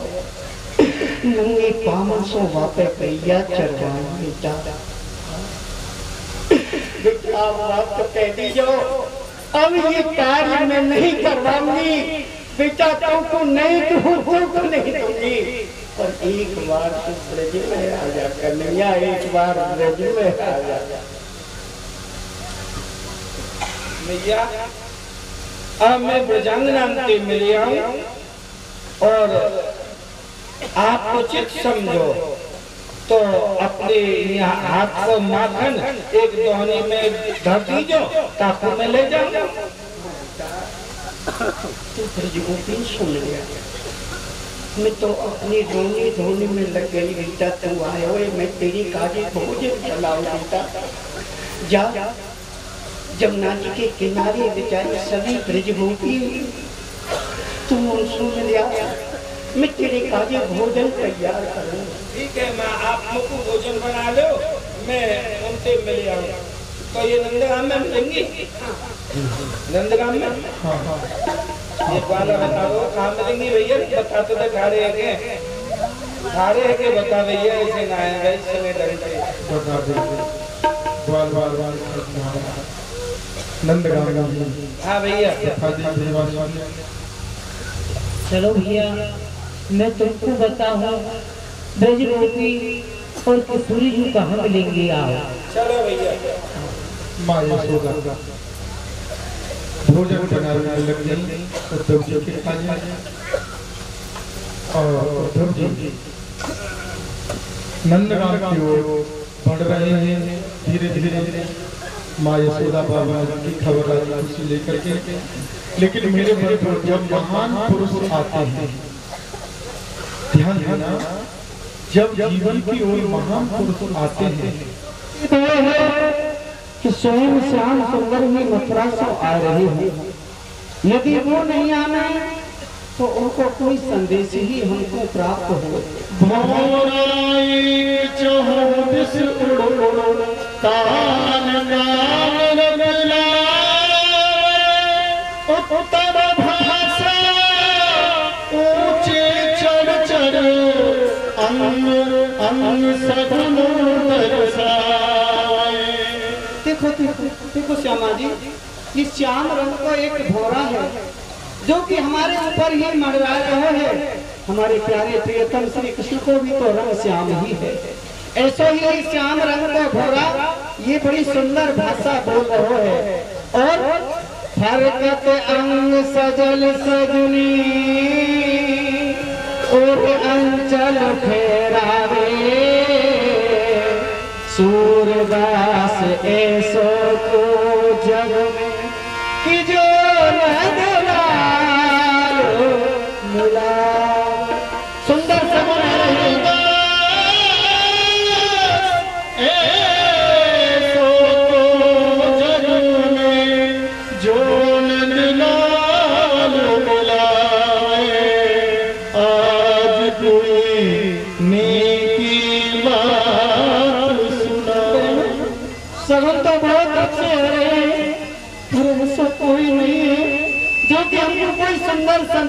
नंगे पामन सो वापे पैया चरवाए बेटा बेटा आप तो कह दीजो अब ये कार्य मैं नहीं करवाऊँगी। बेटा तुमको नहीं दूँ तुमको नहीं दूँगी। पर एक बार तो ब्रज में आ जा कन्हैया, एक बार ब्रज में आ जा मैया अब मैं ब्रजांगना के मिले आऊँ और आप उचित समझो। तो अपने हाथ को माखन एक दोहनी में धर दीजो ताकू में ले जाओ। तू ब्रज गोपी सुन लिया। मैं तो अपनी रोनी धोनी में लग गई बेटा तू आए हुए मैं तेरी काजी भोजन चलाऊ बेटा। जा। जमुना जी के किनारे बेचारी सभी ब्रज गोपी तू सुन लिया मैं तेरे काजे भोजन तैयार करूँ। ठीक है माँ आप मुझको भोजन बना लो। मैं उनसे मिल आऊँ। तो ये नंदगाम में मिलेंगी नंदगाम में? ये वाला बता दो कहाँ मिलेंगी भैया? बताते तो खा रहे हैं के खा रहे हैं के बता भैया ऐसे ना आएगा इस समय से बाल बाल बाल नंदगाम हाँ भैया। चलो भैया मैं तुमको बताऊँ ब्रज गोपी और कस्तूरी जी कहाँ मिलेंगे आप चलो भैया। माँ यशोदा भोजन बनाने लग गई उद्धव जी के खाने और उद्धव जी नंदगाम की ओर बढ़ रहे हैं धीरे धीरे माँ यशोदा बाबा की खबर आई लेकर के। लेकिन मेरे बड़े जब महान पुरुष आते हैं, ध्यान देना, जब जीवन की ओर महान पुरुष आते हैं तो कि स्वयं श्याम सुंदर ही मथुरा से आ रहे हैं। यदि वो नहीं आना तो उनको कोई संदेश ही हमको प्राप्त हो उत्तर भाषा ऊँचे चढ़ चढ़ अंग अंग देखो देखो देखो श्यामा जी ये श्याम रंग का एक भोरा है। जो कि हमारे ऊपर ही मंडरा रहे हैं। हमारे प्यारे प्रियतम श्री कृष्ण को भी तो रंग श्याम ही है। ऐसा ही श्याम रंग का भोरा, ये बड़ी सुंदर भाषा बोल रहा है। और फरकत अंग सजल सजनी और अंचल फेरावे। सूरदास ऐसो को जग में कि जो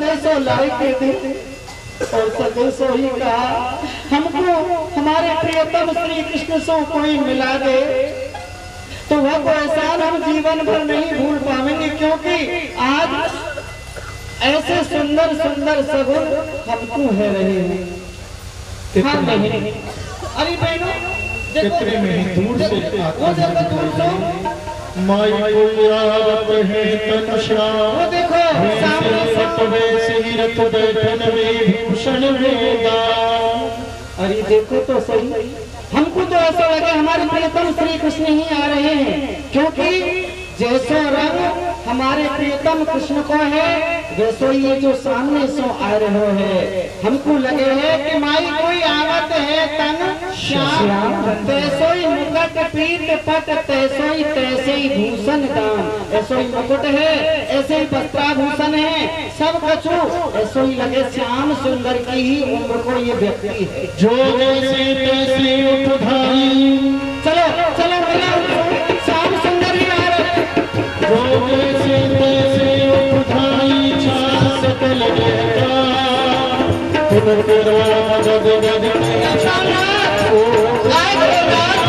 संदेशो लाए के थे और संदेशो ही कहा हमको हमारे प्रियतम श्री कृष्ण सो कोई मिला दे। तो वह को एहसान हम जीवन भर नहीं भूल पाएँगे क्योंकि आज ऐसे सुंदर सुंदर सगुन हमको है रहे हैं हाँ नहीं अरे बहनों देखो से वो हैं। दूर से माई है तन श्याम देखो सामने बैठन वेदा। अरे देखो तो सही। हमको तो ऐसा लगे हमारे प्रियतम श्री कृष्ण ही आ रहे हैं क्योंकि जैसा रंग हमारे प्रियतम कृष्ण को है वैसो ये जो सामने सो आ रहे हैं। हमको लगे है कि माई कोई आवत है तन श्याम तैसो ही मुकुट पीत पट तैसो भूषण दाम ऐसो ही मुकुट है ऐसे ही वस्त्राभूषण है सब कछु। ऐसो ही लगे श्याम सुंदर की ही उम्र को ये व्यक्ति है। जो जैसे तैसे चलो चलो श्याम सुंदर ही आ रहे। जो जैसे तैसे उठाई छास तल गया तुम तेरा गद गद आए मेरे लाल,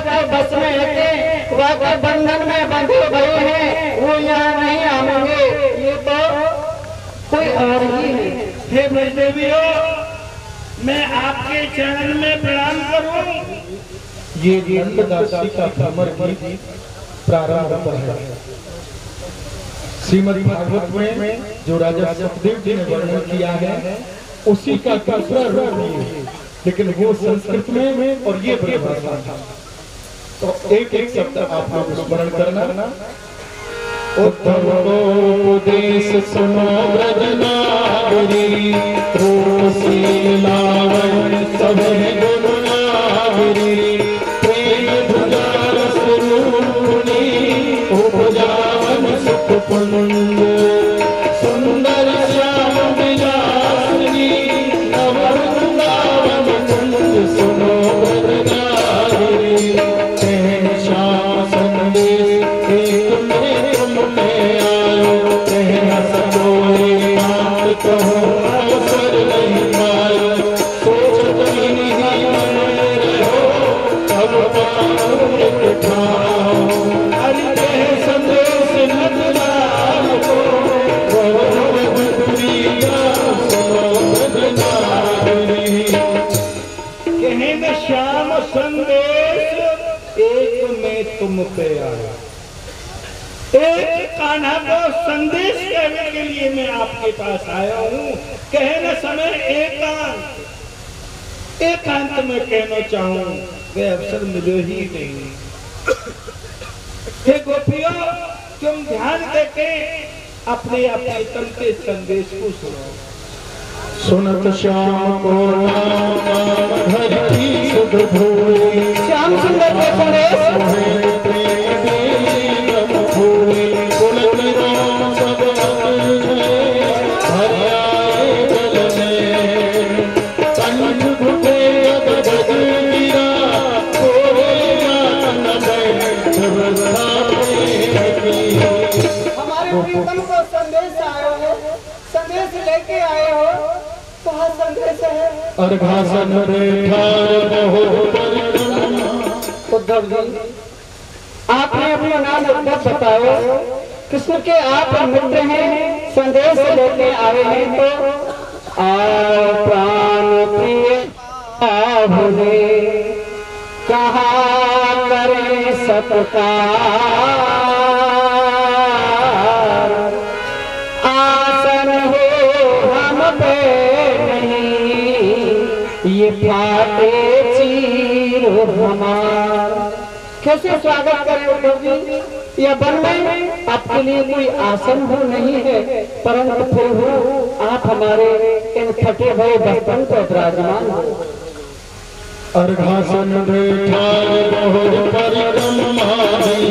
के बस में है वह बंधन में बंधे हैं वो यहाँ नहीं आएँगे ये तो कोई और ही है। हे ब्रजदेवियों मैं आपके चरण में प्रणाम करूँ। ये नंददासी का भ्रमर गीत प्रारंभ है। श्रीमद् भागवत में जो राजा सुखदेव जी ने वर्णन किया है उसी का दूसरा रूप है। लेकिन वो संस्कृत में और ये परिभाषा था तो एक एक शब्द आप लोग स्मरण करना। उद्धव उपदेश सुनो ब्रजनागरी सब संदेश कहने के लिए मैं आपके पास आया हूँ। कहे न समय एकांत। एकांत में कहना चाहूँ वे अवसर मिले ही नहीं। हे गोपियों तुम ध्यान देके अपने अपने तन के संदेश को सुनो। सुनत श्याम को श्याम सुंदर के संदेश अर्घासन उद्धव जी आपने अपना नाम उद्धव बताओ। कृष्ण के आप मित्र हैं, संदेश लेके आए हैं तो प्राण प्रिय कहा करें सत्कार। ये फाटे चीर हमार। कैसे स्वागत करें या वन में आपके लिए कोई आसन हो नहीं है। परंतु फिर भी आप हमारे इन फटे भरे बचपन पर विराजमान हो। अर्घासन बैठाल बहु परिक्रमाई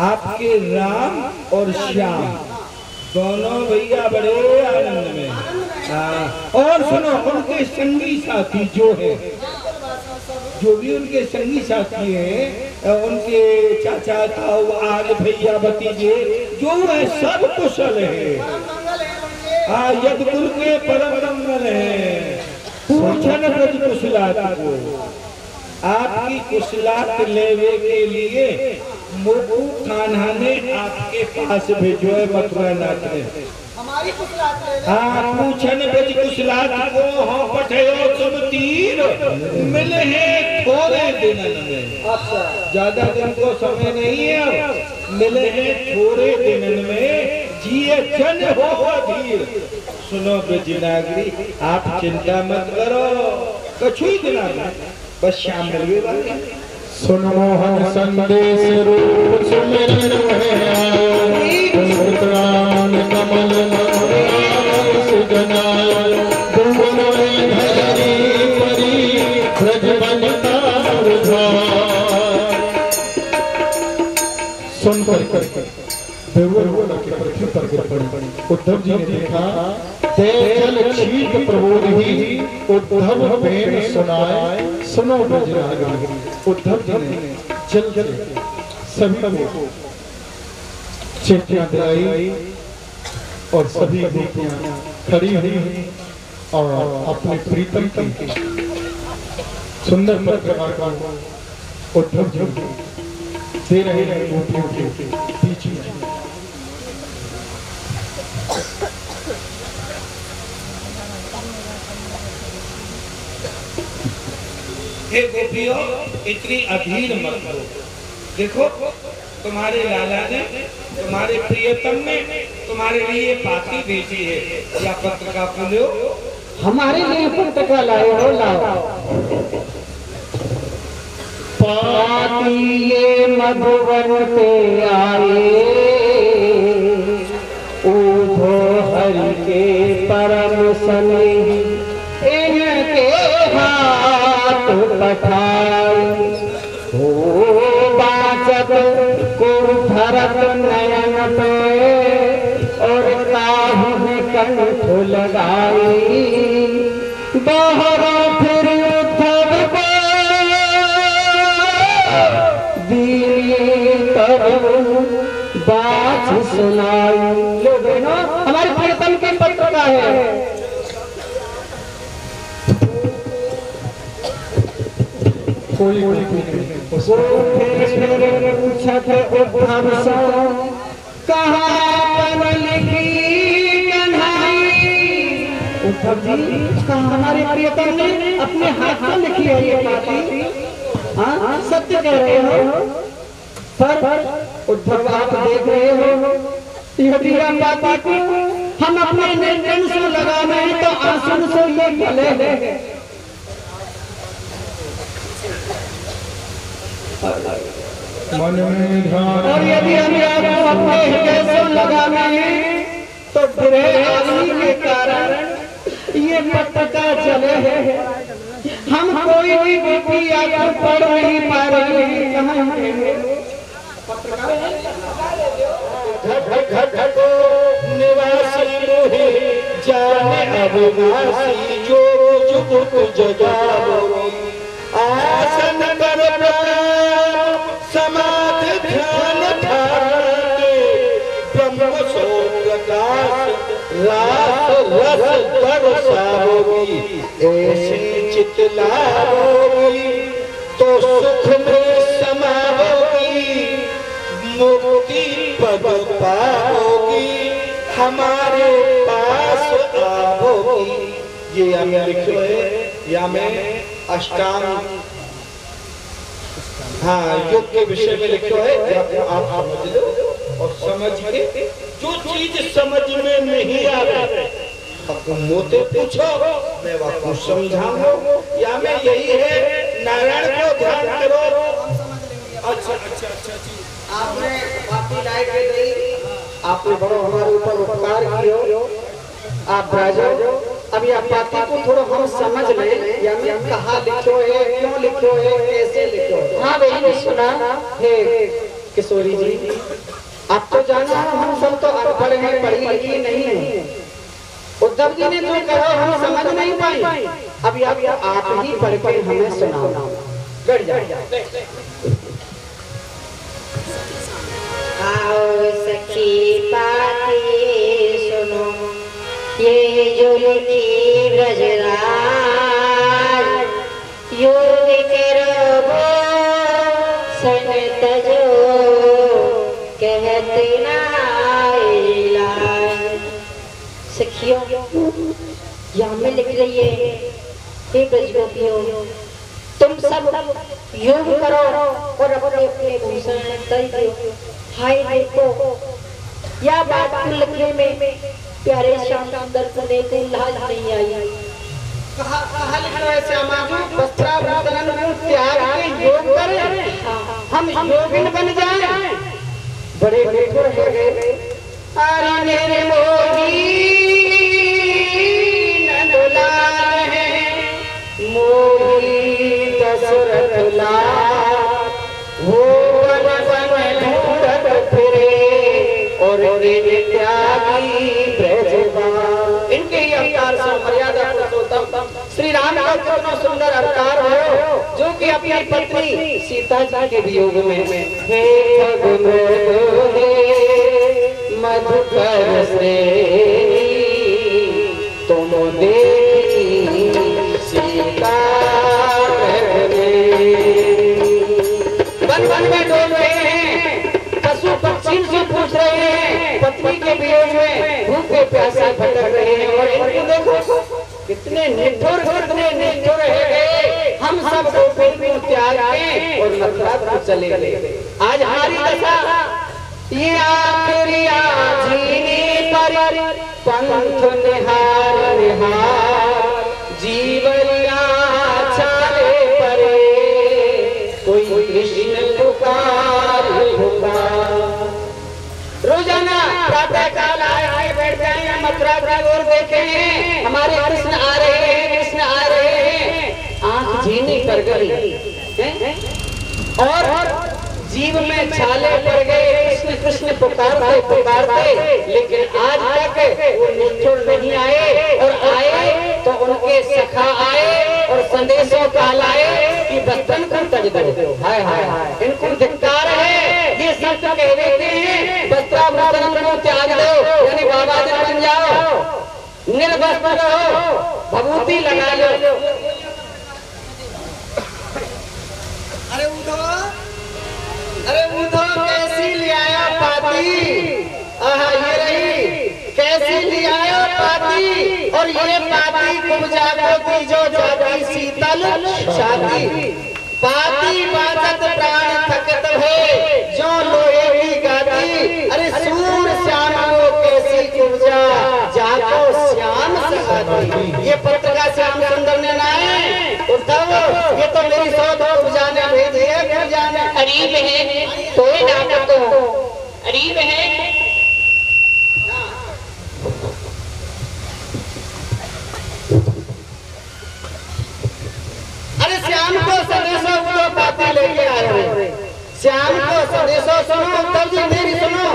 आपके राम और श्याम दोनों भैया बड़े आनंद में। हाँ, और सुनो उनके संगी साथी जो है जो भी उनके संगी साथी हैं उनके चाचा ताऊ आग भैया भतीजे जो है सब कुशल है। हाँ यदुकुल के परम मंगल है। पूछन कुशलात को। आपकी कुशलात लेवे के लिए मुकु कान्हा ने आपके पास भेजो है मथुरा नाथ ने। हाँ पूछन ब्रज कुशलात को हाँ पठयो तुम तीर। मिले हैं थोड़े दिनन में। ज़्यादा दिन को समय नहीं है अब। मिले हैं थोड़े दिन में। जिए जन हो धीर सुनो ब्रज नागरी आप चिंता मत करो। कछु ही दिना बस सुन मोहन संदेश रूप सुमिरन पुत्रान कमल कर देवर बोला कि पृथ्वी पर गिर पड़ी। उद्धव जी ने देखा जल छीक प्रबोध ही उद्धव बेन सुनाए। सुनो उद्धव जी ने सभी को चिट्ठियाँ दिलाई और सभी गोपियाँ खड़ी हुई और अपने प्रीतम की सुंदर परिक्रमा को उद्धव जी दे रहे हैं के बीच में हे गोपियों इतनी अधीर मत हो। देखो, तुम्हारे लाला ने तुम्हारे प्रियतम ने तुम्हारे लिए पाती भेजी है। या पत्र का पुण्यो हमारे लिए पत्रका लाए हो, लाओ। पाती ये मधुवन पे आए, ऊधो हरि के परम सने इनके हाथ पठाए हो बाचत को भरत नयन पे, और काहू कंठ लगाई सुनाई। हमारे कीर्तन के पत्र का है। हमारे प्रियतम ने अपने हाथ से लिखी है ये हाँ सत्य कह रहे हो। पर उद्धव आप देख रहे हो, हम को हम अपने निर्जन से लगावे तो आसन से ये गले मन में ध्यान और यदि हम आपको अपने हृदय से लगावे तो बुरे आदमी के कारण ये पटका चले हैं हम कोई भी या तो पढ़ नहीं पा रहे हैं, कहाँ हैं? निवासी मोहे जो जुगुत जगावो आसन कर दर्शाओगी ऐसी चितलाओगी तो सुख में समाओगी मुक्ति पद पाओगी हमारे पास आओगी ये हमें लिखो है या में अष्टांग हाँ योग के विषय में लिखो है तो आप समझ लो और समझ के जो चीज़ समझ में नहीं आ रही मोते पूछो। मैं आपको समझाऊँगा या में यही है नारायण को ध्यान करो। अच्छा अच्छा अच्छा जी। आपने पापी लाइट दे दी आपने बड़ो हमारे ऊपर उपकार कियो। आप राजा अब यह पापी को थोड़ा हम समझ लें। या मैं कहा लिखो है क्यों लिखो है कैसे लिखो है? हाँ भाई सुना। हे किशोरी जी आप तो जाना हम सब तो अनपढ़ हैं पढ़ी लिखी नहीं है। उद्धव जी ने जो कहा हम समझ नहीं पाए। अब या आप ही पढ़ के हमें सुनाओ। गड़ जाए आओ सखी बात सुनो, ये जो लिखी ब्रजराज, योग करो वो संत यहाँ में लिख रही है। हे ब्रजगोपियों तुम सब योग करो और अपने अपने भूषण तय दो हाय देखो या बात लिखने में प्यारे श्याम सुंदर को देखो लाज नहीं आई। कहा कहा लिखा है श्यामा जी वस्त्राभूषण को त्याग के योग करें। हम योगिन बन जाएँ। बड़े निठुर हो गए। अरे मेरे मोदी त्यागी इनके ही अवतार से मर्यादा पुरुषोत्तम श्री राम का कितना सुंदर अवतार हो, जो कि अपनी पत्नी सीता जी के वियोग में हे। मधुकर श्रेणी, तुम देखी सीता वन में डोल रहे हैं, पशु पक्षी से पूछ रहे हैं पत्नी के पेट में भूखे प्यासे भटक रहे हैं। और इनको देखो, कितने निठुर कितने निठुर है गए। हम सबको बिल्कुल त्याग के और मथुरा को चले गए। आज हमारी दशा, ये आखिरी आजीनी पर पंथ निहार निहार। मथुरा की ओर देखें हमारे कृष्ण आ रहे हैं, कृष्ण आ रहे हैं। आँख झीनी कर गई। और जीव में छाले पड़ गए, कृष्ण कृष्ण पुकारते पुकारते, लेकिन आज तक वो निष्ठुर नहीं आए। और आए तो उनके सखा आए और संदेशों का लाए कि बर्तन को तज दो। हाय हाय हाय। इनको धिक्कार है। ये सब तो देते हैं वस्त्राभूषण को त्याग दो यानी बाबा जी बन निर्वस्त्र रहो भभूति लगा लो अरे उठो। अरे उठो, कैसी ले आया पाती ये रही। कैसी ले आया पाती? और ये पाती कुब्जा को दी जो जाती शीतल शादी पाती बाजत प्राण थकत है, जो लोहे ये पत्रिका श्याम सुंदर ने ना है। उद्धव ये तो मेरी सौ दो बुझाने भेजी है बुझाने अरीब है। तो ही ना तो अरीब है। अरे श्याम को संदेशों को पापा लेके आए हो। श्याम को संदेशों सुनो तब जी मेरी सुनो।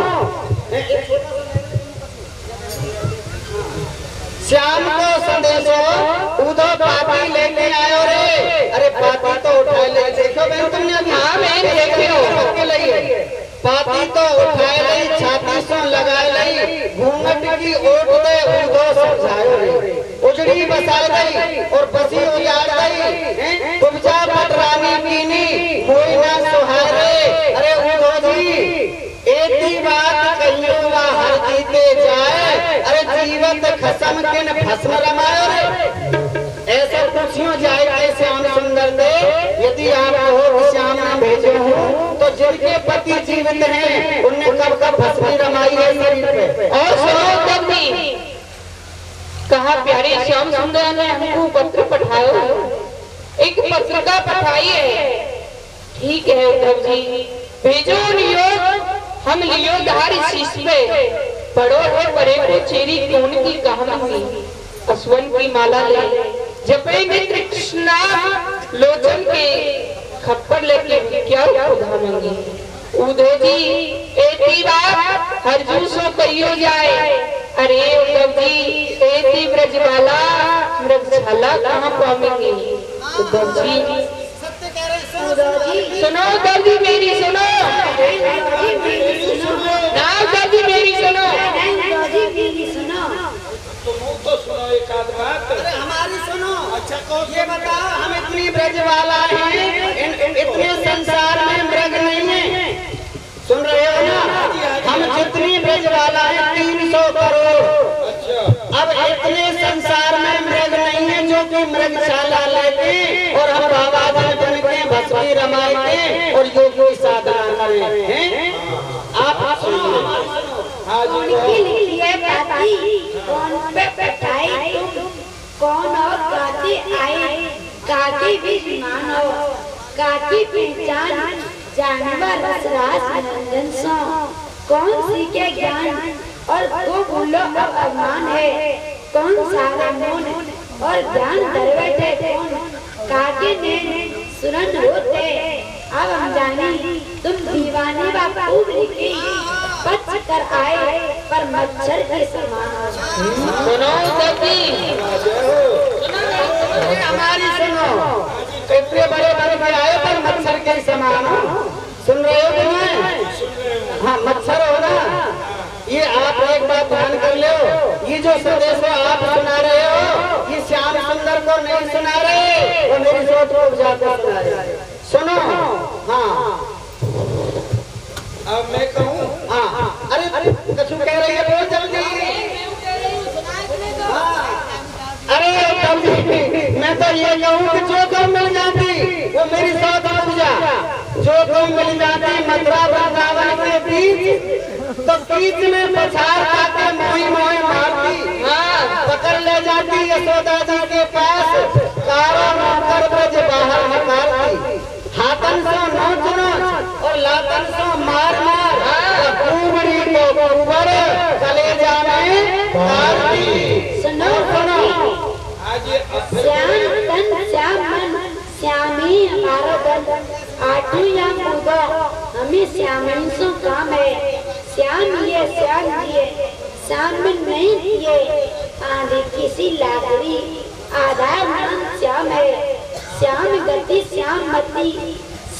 श्याम को संदेशो उधो पापी लेके आयो रे। अरे पापी तो उठाए ले। देखो बहन तुमने अभी हाँ देखे हो। के लिए पापी तो उठाए ले, छाती से लगाए ले। घूंघट की ओट दे उधो समझायो रे उजड़ी बसा गई और बसी उजाड़ गई उपजा पटरानी कीनी कोई ना सुहाए रे अरे उद्धव जी एक ही बात कहियो हर जीते जाए अरे जीवत खसम के न भस्म रमायो रे ऐसा पूछियो जाए कि श्याम सुंदर दे यदि आप हो श्याम ने भेजे तो जिनके पति जीवित हैं, उनने कब कब भस्मी रमाई है और सुनो तब कहा, प्यारे श्याम सुंदर ने हमको पत्र पठायो एक पत्रिका पठाई है। ठीक है, उद्धव जी। भेजो नियोग। हम लियो धार शीश पे। पढ़ो है परे को चेरी कौन की कहानी असवन की माला ले। जपे मित्र कृष्णा लोचन के। खप्पर लेके क्या खुदा मंगी उदो जी एती बात हरजू सो कहियो जाए। अरे उद्धव जी एती ब्रजवाला मृगशाला कहाँ पावेंगे? उद्धव जी। सुनो उद्धव जी मेरी सुनो। ना उद्धव जी मेरी सुनो। तो सुनो एक आध बात। अरे हमारी सुनो। अच्छा कौन ये बताओ हम इतनी ब्रजवाला हैं इन- इन- इतने संसार में मृग नहीं है। सुन रहे हो ना? हम जितनी ब्रजवाला हैं तीन सौ करोड़। अच्छा। अब इतने संसार में मृग नहीं है जो कि मृगशाला लेके और हम बाबा जी बन के भस्मी रमाए के और योगी साधना करें हैं? हाँ। कौन कौन और काती आई काती भी मानो काती पहचान जानवर रसरास मनोरंजन सो कौन सीखे ज्ञान और दो बोलो अब अभिमान है कौन सारा मोन और ज्ञान दरवेट कौन काके ने सुरन होते अब हम जानी, तुम दीवानी बा खूब बच कर आए, पर मच्छर के समान। सुनो हमारी सुनो। इतने बड़े बड़े आए, पर मच्छर के समान। सुन रहे हो कि हाँ मच्छर हो ना। ये आप एक बात ध्यान कर लो। ये जो संदेश आप सुना रहे हो। ये श्याम सुंदर को नहीं सुना रहे। वो मेरी सोच को जाकर सुना रहे सुनो। हाँ। अब मैं कहूँ? हाँ। अरे अरे कछु कह रही है बहुत जल्दी। अरे कभी मैं तो ये कहूँ कि जो कम मिल जाती वो मेरी सौदा पूजा जो। कम मिल जाती मथुरा वृंदावन के बीच तो बीच में पछाड़ खाते मोही मोही मारती। हाँ पकड़ ले जाती यशोदा जी के पास कारा नौकर ब्रज बाहर निकालती हाथन से नोच नोच और लातन से मार मार कुबड़ी को कुबर कलेजा में डालती सुनो सुनो आज श्याम तन श्याम मन श्यामी हमारा तन आठू या कूदो हमें श्यामी सो काम है श्याम ये श्याम दिए श्याम नहीं दिए। आंधी किसी लाकड़ी आधार नाम श्याम है। श्याम गति श्याम मती।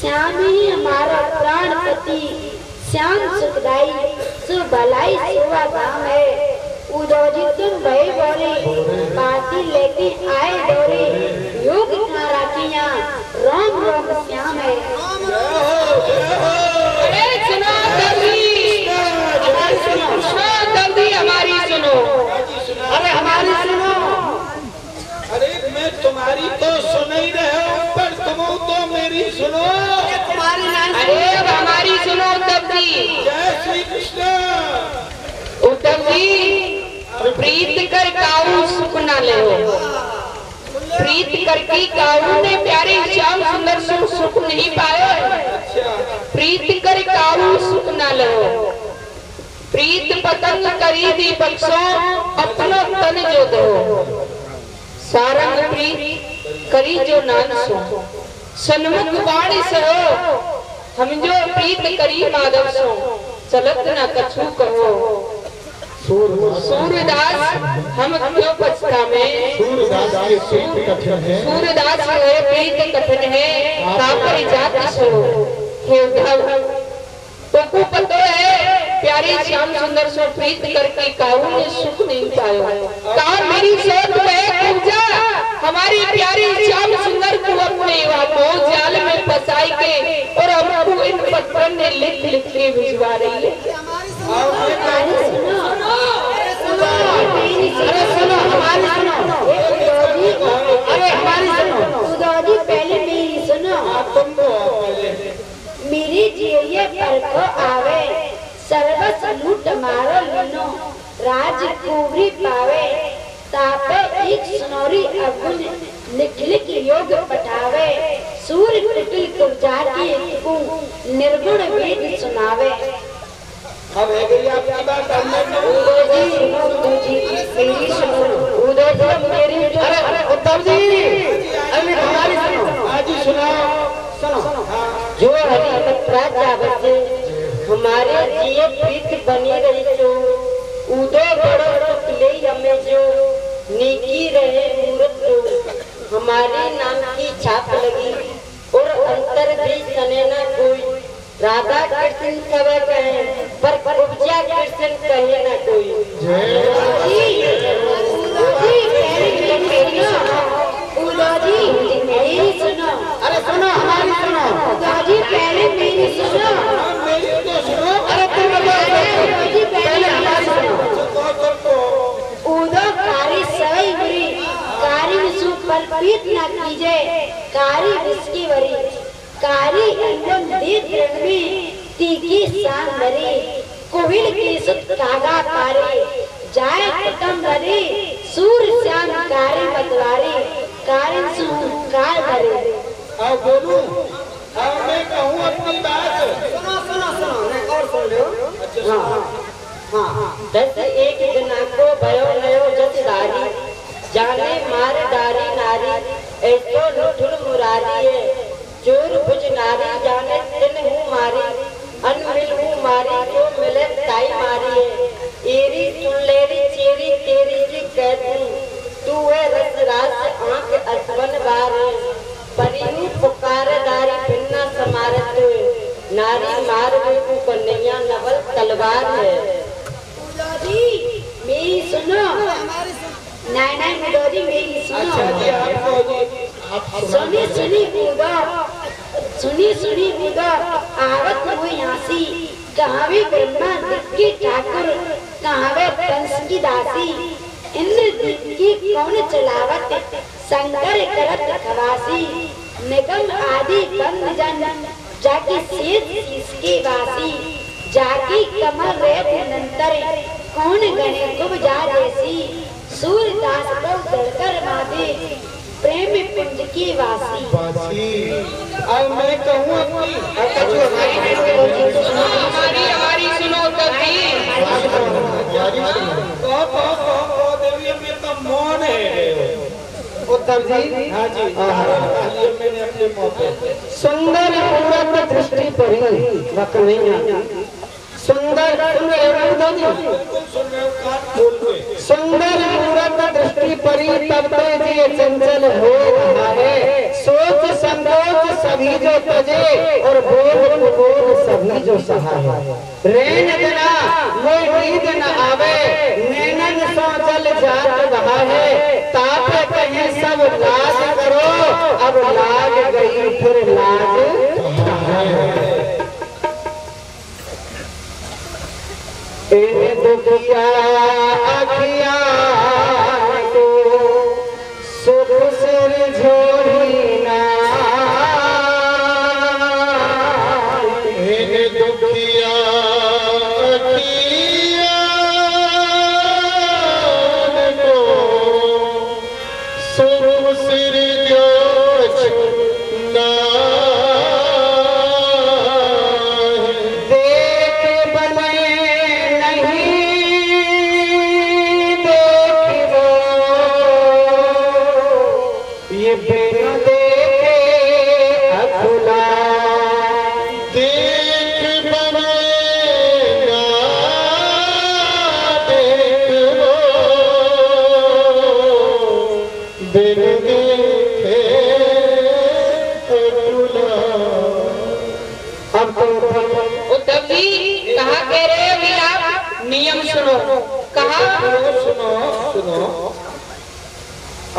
श्याम ही हमारा प्राणपति। श्याम सुखदाई सुभलाई सुवा धाम है। उदोजी तुम भय बोले बाती लेके आए डोरे। योग थारा किया राम राम श्याम है। अरे सुनो उद्धव हमारी सुनो सुनो उद्धव जी हमारी सुनो। अरे हमारी सुनो। अरे मैं तुम्हारी तो सुन ही रहे हूँ। तुम तो मेरी सुनो। तुम्हारी अरे हमारी सुनो उद्धव जी। जय श्री कृष्ण। उद्धव जी प्रीत कर काऊ सुख न ले प्रीत करके काऊ ने प्यारे श्याम सुंदर सुख सुख नहीं पायो प्रीत कर काऊ सुख न ले प्रीत पतंग करी दी बख्शो अपना तन जो दो सारंग प्रीत करी जो नान सो। सन्मुख वाणी सहो हम जो प्रीत करी माधव सो चलत न कछु कहो। सूरदास हम क्यों पछतावे सूरदास के पेट कठिन है। सूरदास है प्रीत कठिन है तापर जात सो। हे उद्धव तुमको पता है प्यारे श्याम सुंदर से प्रीत करके काहू ने सुख नहीं पायो। कहा मेरी सोच में हमारी प्यारी, श्याम सुंदर को अपने जाल में फंसाई के और हमको इन पत्थर ने लिख लिख के भिजवा रही है। सुनो सुनो। पहले मेरी सुनो। मेरी जिये पर को आवे सर्वस लूट मारो लीनो। राज पावे। तापे एक सुनोरी अगुन लिख लिख योग पठावे। सूर्य कुटिल को जाती को निर्गुण वेद सुनावे। अब है गई आपकी बात हमने उदोजी उदोजी मेरी सुनो। उदोजी मेरी अरे अरे उद्धव जी। अरे हमारी सुनो। आज ही सुनाओ। सुनो। जो हरि जावत हमारे जिये प्रीत बनी रही जो। उदो बड़ो ले हमें जो। नीकी रहे मूर्त जो हमारे नाम की छाप लगी और अंतर भी सने न कोई। राधा कृष्ण कवे कहे पर उपजा कृष्ण कहे न कोई। अरे सुनो हमारी सुनो। दादी पहले मेरी सुनो। मेरी तो सुनो। अरे तुम पहले हमारी सुनो। तो तुमको उदो कारी सवई बुरी कारी विषु पर प्रीत न कीजे। कारी विष की वरी। कारी अंजन दीद रणवी तीखी शान धरी कोविल की सुत कागा कारी जाए कुटम धरी सूर्य श्याम कारी मतवारी। कारी सु काल धरी अब बोलूँ। अब मैं कहूँ अपनी बात। सुनो सुनो सुनो। नहीं और सुन लो हाँ। एक को भयो नयो जस जाने मार डारी नारी, ऐसो लुठुर मुरारी है। चोर भुज नारी, जाने तिन हूँ मारी अनमिल हूँ मारी, जो मिले ताई मारी है। एरी सुलेरी चेरी, तेरी की कहती तू है रस रास आँख असवन बार परियू पुकार दारी भिन्ना समारत नारी मार को कन्हैया नवल तलवार है मुदोजी मेरी सुनो नहीं नहीं मुदोजी मेरी अच्छा जी सुनो आप कहो जी सुनी मुदो सुनी सुनी मुदो आवत हुई आसी कहाँ भी ब्रह्मा दिक्की ठाकुर कहाँ वे कंस की दासी। इंद्र की कौन चलावत शंकर करत खवासी। निगम आदि बंद जन, जाकी शीत इसकी वासी। जाकी कमर रेत नंतर कौन गणे कुब जा जैसी सूरदास को दड़कर मादे प्रेम पुंज की वासी। बासी अब मैं कहूँ अपनी अब कछु हमारी हमारी सुनो कहो कहो कहो कहो देवी अब ये तो मौन है। उद्धव जी। हाँ जी। ये मैंने अपने मुँह पे सुंदर पूरब दृष्टि परी वकवैया सुंदर सुंदर मूरत दृष्टि परी तब जी चंचल हो रहा है सोच संकोच सभी जो तजे और बोध कुबोध सभी जो सहा है रेन जना वो नींद न आवे, नैनन सो जल जात रहा है ताप कहीं सब लाज करो, अब लाग गई फिर लाज। ए दुख क्या आखी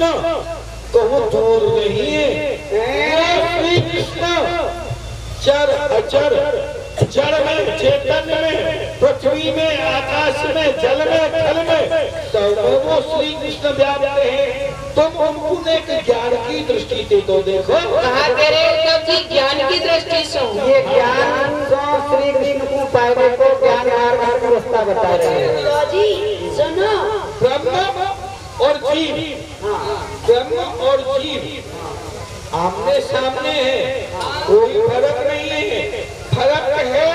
कृष्ण। कहो दूर नहीं है। वो श्री कृष्ण। चर अचर जड़ में चेतन में पृथ्वी में आकाश में जल में थल में तो वो श्री कृष्ण व्याप्त है। तुम उनको एक ज्ञान की दृष्टि से तो देखो। कहा कह रहे उद्धव जी ज्ञान की दृष्टि से ये ज्ञान को श्री कृष्ण को पाए को ज्ञान मार्ग का रास्ता बता रहे हैं। जी सुनो। ब्रह्म और जीव। ब्रह्म और जीव। आमने सामने है। कोई फ़र्क नहीं है। फ़र्क है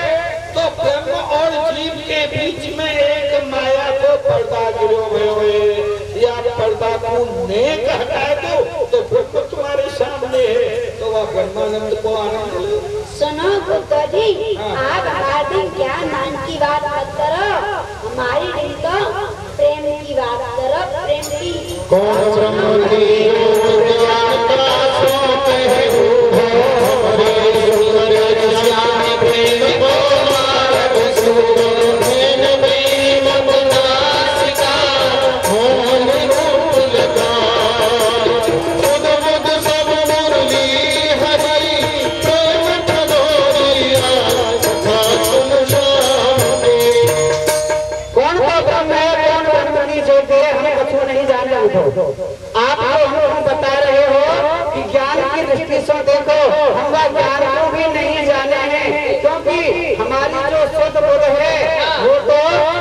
तो ब्रह्म और जीव के बीच में एक माया को पर्दा गिरो भयो है। या पर्दा को नेक हटा दो तो ब्रह्म तुम्हारे सामने है। तो वह ब्रह्मानंद को आनंद सुनो गुप्ता जी आप हमारे दिन ज्ञान मान की बात मत करो। हमारी दिन तो प्रेम की बात करो प्रेम की। कौन आप तो हमको बता रहे हो कि ज्ञान की दृष्टि से देखो हम वह ज्ञान को भी नहीं जाने हैं, क्योंकि हमारी जो शुद्ध बुद्ध है, वो तो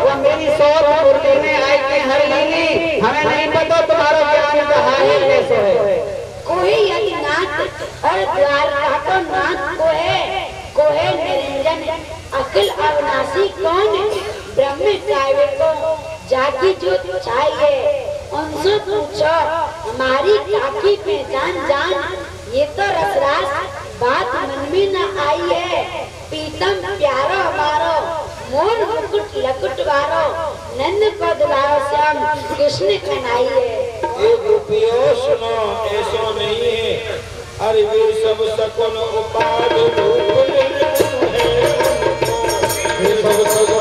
वह मेरी सौर मुरली में आई थी हर लीली हमें नहीं पता तुम्हारा ज्ञान कहाँ है, कैसे है। कोई यदि नाथ और द्वारका को नाथ को है। को है निरंजन, अखिल अविनाशी कौन ब्रह्म काव्य को जाति जो चाहिए उनसे पूछो हमारी काकी पहचान जान ये तो रसरास बात मन में न आई है। पीतम प्यारो हमारो, मोर मुकुट लकुट वारो। नंद को दुलारो श्याम, कृष्ण कनाई है। ये गोपियों, सुनो, ऐसा नहीं है। अरे वे सब सकुन उपाद निर्गुण है। सब सकुन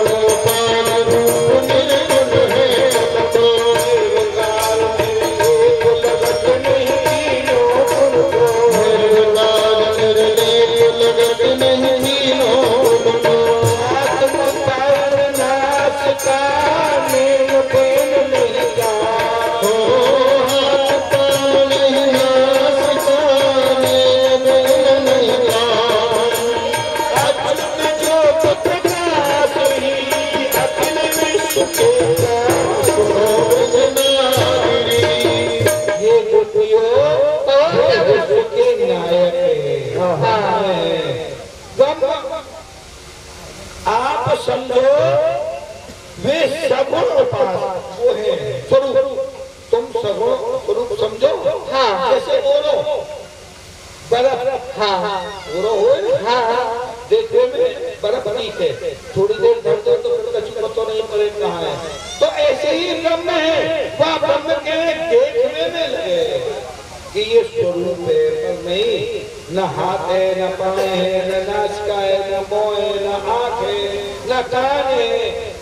सगुण उपास वो है स्वरूप तुम सगुण स्वरूप समझो हाँ। जैसे बोलो बर्फ़ हाँ हाँ पूरा हो हाँ हाँ देखने में बर्फ़ ठीक है थोड़ी देर धर दो तो फिर पता नहीं पड़े कहाँ है तो ऐसे ही ब्रह्म है वह ब्रह्म के देखने में लगे कि ये स्वरूप है पर नहीं न हाथ है न पाँव है न नाचका है न मुँह है न आँख है न कान है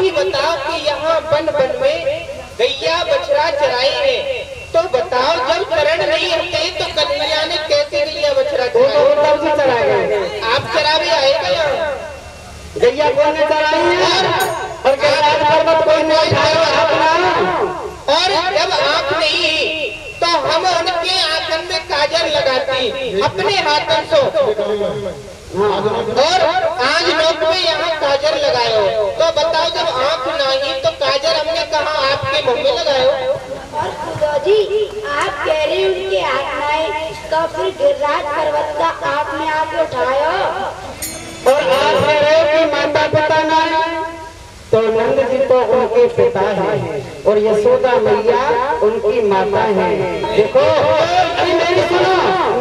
ही बताओ कि यहाँ बन बन में गैया बछड़ा चराई है। तो बताओ जब चरण नहीं होते तो कन्हैया ने कैसे गैया बछड़ा तो चराया? आप चरावे आएगा यहाँ? गैया कौन ने चराई है? और और जब आँख नहीं तो हम उनके आंखन में काजल लगाती अपने हाथों से। और आज लोग में यहाँ काजल लगायो तो बताओ जब आँख नहीं तो काजर हमने कहा आपके मुँह में लगायो और खुदा जी आप कह रहे हैं उनके में आए, तो फिर गिरिराज पर्वत का आपने आके उठाया और आप कह रहे हो कि माता पिता नहीं तो नंद जी तो उनके पिता हैं और यशोदा मैया उनकी माता हैं। देखो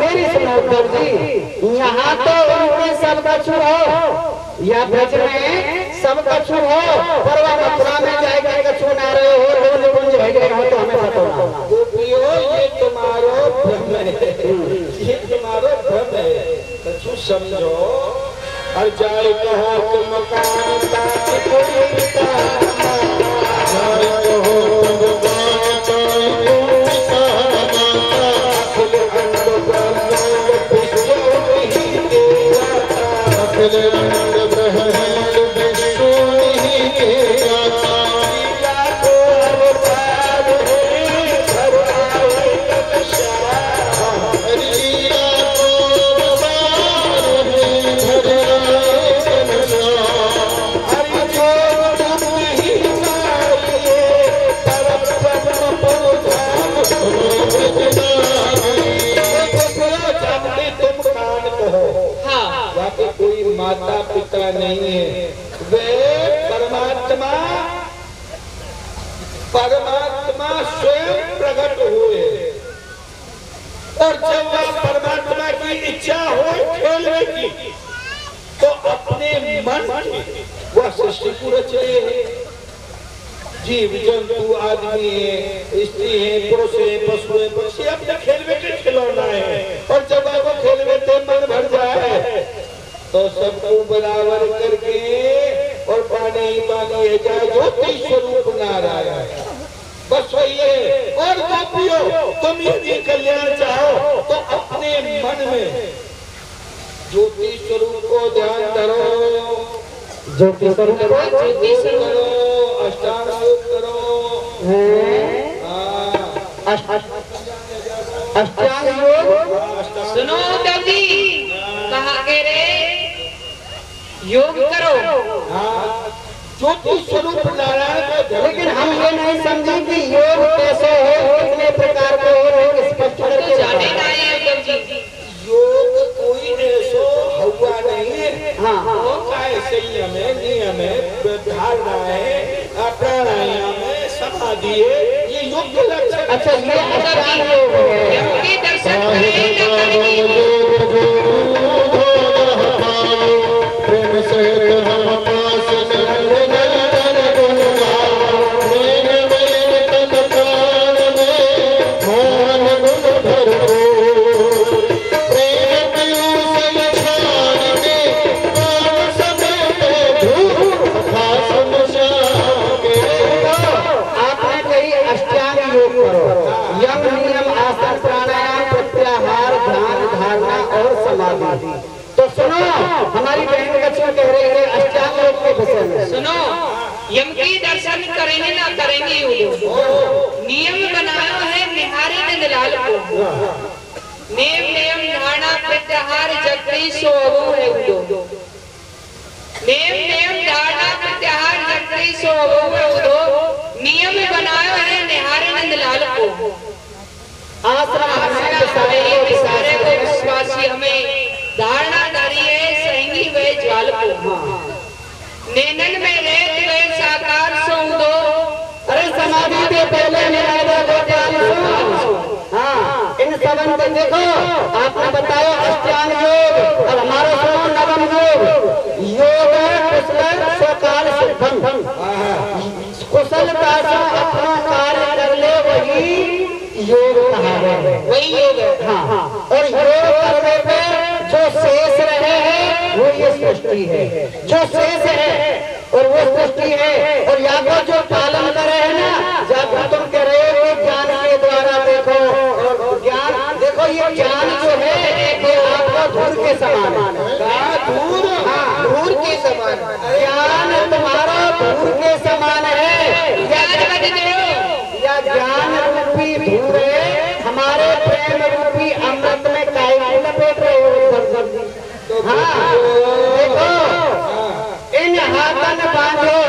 सुनो मेरी जी यहाँ तो उनके सब कछु हो। या ब्रज में सब कछु हो, पर वह मथुरा में जाएगा कछु ना रहे हो रोज रोज भेज रहे हो तो हमें ना गोपियों, ये तुम्हारो भ्रम है। ये तुम्हारो भ्रम है। कछु समझो और जाए कहो कि मकान ताकि कोई का दाता अखिल पिता नहीं है। वे परमात्मा परमात्मा स्वयं प्रकट हुए। और जब वह परमात्मा की इच्छा हो खेलने की तो अपने मन वह सृष्टि को रच रहे हैं। जीव, जंतु, आदमी है, स्त्री है, पुरुष है, पशु है, पक्षी अपने खेलवे के खिलौना है। और जब वो खेलवे मन भर जाए तो सबको बराबर करके और पानी ही पानी है जाए ज्योति स्वरूप नारायण। बस वही है। और गोपियों तुम यदि कल्याण चाहो तो अपने मन में ज्योति स्वरूप को ध्यान करो। ज्योति स्वरूप ज्योति करो अष्टांग योग करो हाँ, अष्टांग योग सुनो। योग करो हाँ, ज्योति स्वरूप नारायण को लेकिन हम ये नहीं समझे कि योग कैसे हो कितने प्रकार के हो योग स्पष्ट तो करके जाने है योग कोई ऐसो हुआ नहीं है हाँ का ऐसे नियम है धारणा है प्राणायाम है समाधि है ये योग के लक्षण अच्छा ये अष्टांग योग है यम के करेंगे ना करेंगे नियम बनाया है निहारे नंदलाल को। नियम नियम धारणा प्रत्याहार जगदीश है उद्धव नियम नियम धारणा प्रत्याहार जगदीश है उद्धव नियम बनाया है निहारे नंदलाल को। आश्रम हमें सारे को विश्वासी हमें धारणा धारी है सही वे ज्वाल को नैनन में समाधि के पहले गोपाल। हाँ। इन सबन को देखो। आपने बताया अष्टांग योग और हमारा सुनो नवम योग। योग है कुशल स्वकाल सिद्धम। कुशलता से अपना कार्य कर ले वही योग कहा है। वही योग है। हाँ और योग करने पे ये वो ये सृष्टि है। जो शेष है और वो सृष्टि है। और या तो जो पालन करे है ना जाकर तुम कह रहे हो ज्ञान के द्वारा देखो। और ज्ञान देखो ये ज्ञान जो है ये आपका दूर के समान है। दूर दूर हाँ, के समान ज्ञान तुम्हारा दूर के समान है। या ज्ञान रूपी दूर है। हमारे प्रेम रूपी अमृत में काय लपेट रहे हो। हाँ।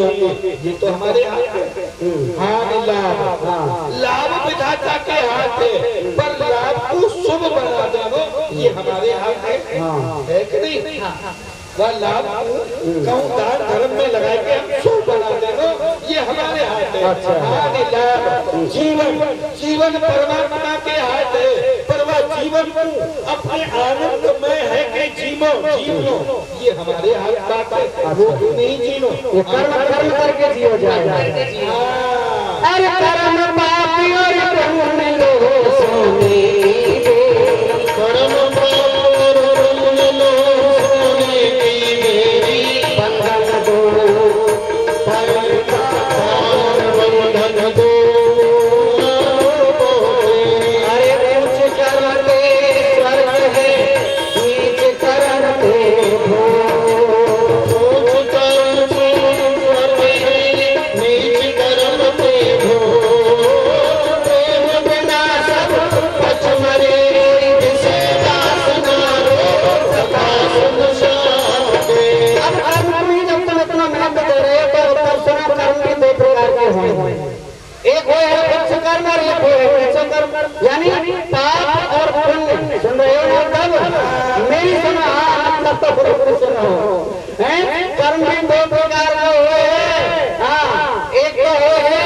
नहीं होंगे। ये तो हमारे हाथ है। हान लाभ। लाभ विधाता के हाथ है पर लाभ को शुभ बना देना ये हमारे हाथ है। है। कि नहीं? वह लाभ कहूँ दान धर्म में लगा के हम शुभ बना देना ये हमारे हाथ है। हानि लाभ। जीवन जीवन परमात्मा के हाथ है। जीवन को अपने आनंद में है कि जीवो जीवो। ये हमारे हाथ बात है वो नहीं जीनो ये कर्म कर्म करके जियो जाए। हाँ। अरे कर्म पापी और पुण्य लो सोने कर्म पाप पुण्य हाँ तो कर्म भी दो प्रकार के हुए हैं। हाँ एक तो वो है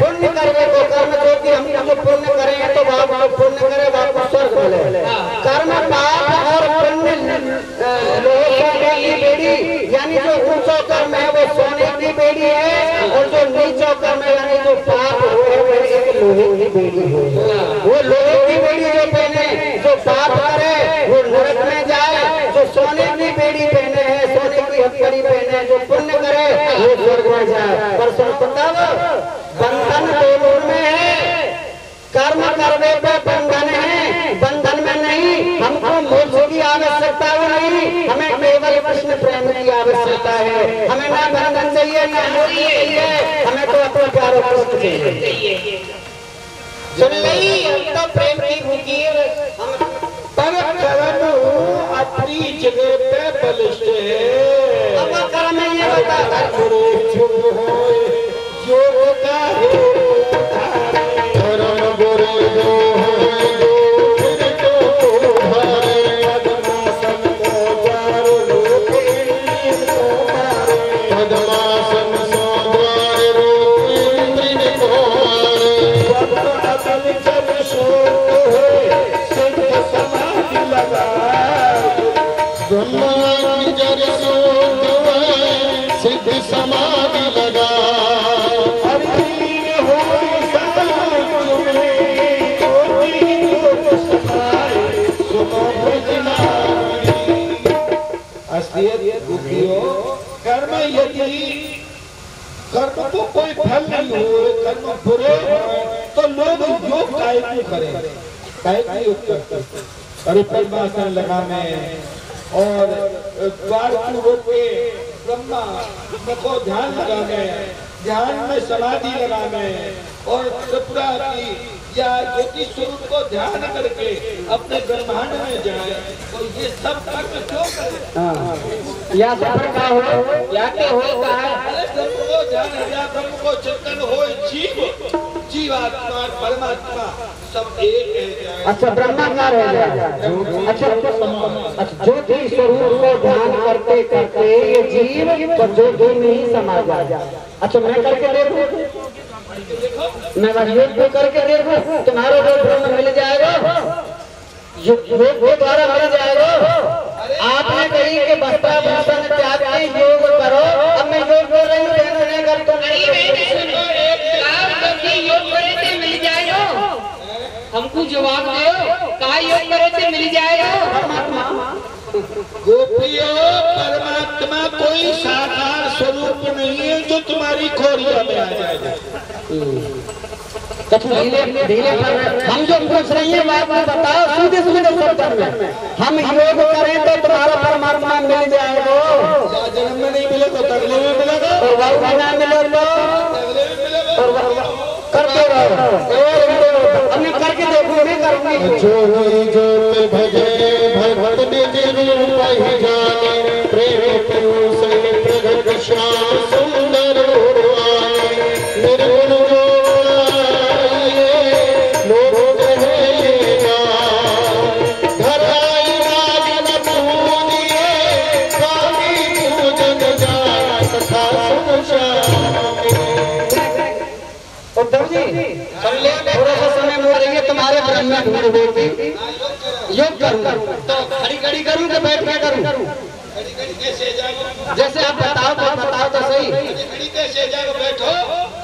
पुण्य करके तो कर्म जो कि हम जो पुण्य करेंगे तो बाप पुण्य करे बाप को स्वर्ग मिले। कर्म पाप और पुण्य की बेड़ी यानी जो ऊँचा कर्म है वो सोने की बेड़ी है और जो नीचा कर्म है यानी जो पाप हुए वो एक लोहे की बेड़ी है। वो लोहे की बेड़ी जो पहने, जो पाप करे, वो नरक में जाए, जो सोने की बेड़ी पहने हैं, सोने की हथकड़ी पहने, जो पुण्य करे, वो स्वर्ग में जाए। पर सुन पता हमें तो अपना प्यारो कृष्ण चाहिए। सुन ली हम तो प्रेम की फकीर हम पर करम अपनी जगह पे बलिष्ठ है। अब कर्म ये बता यदि कर्म को कोई फल नहीं हो कर्म बुरे तो लोग योग काय क्यों करें काय का योग करते? अरे पद्मासन लगा में, और द्वार को रोक के ब्रह्मा को ध्यान लगा मैं ध्यान में समाधि लगा मैं और त्रिपुरा की या ज्योति स्वरूप को ध्यान करके अपने ब्रह्मांड में जाए और ये सब कर्म क्यों करें? या सफ़र का हो या के हो का है को ध्यान या ब्रह्म को चिंतन हो जीव जीवात्मा परमात्मा सब एक अच्छा ब्रह्माकार हो जाए अच्छा अच्छा ज्योति स्वरूप को ध्यान करते करते ये जीव तो ज्योति में ही समा जाए अच्छा मैं करके देखूँ? मैं बस योग भी करके देखूँ? तुम्हारा जो ब्रह्म मिल जाएगा, योग के द्वारा मिल जाएगा। आपने कही कि वस्त्राभूषण त्याग के योग करो। अब मैं योग कर रही हूँ। हमको जवाब दो कहा योग करे से मिल जाएगा गोपियों परमात्मा कोई साकार स्वरूप नहीं है जो तुम्हारी खोरिया में आ जाएगा हम जो पूछ रही हैं बात में बताओ सीधे सीधे शब्द में हम योग करें तो तुम्हारा परमात्मा मिल जाएगा। जन्म में नहीं मिले तो। अगले में मिलेगा और वही मिले तो करते रहो। हमने करके देखो करूँगी। जो जो भजे भगत निज रूप ही मिल रही है तुम्हारे ब्रह्म में ढूंढ होगी योग करूँगा तो खड़ी खड़ी करूँ कि बैठ के करूँ? जैसे आप बताओ तो बताओ तो सही।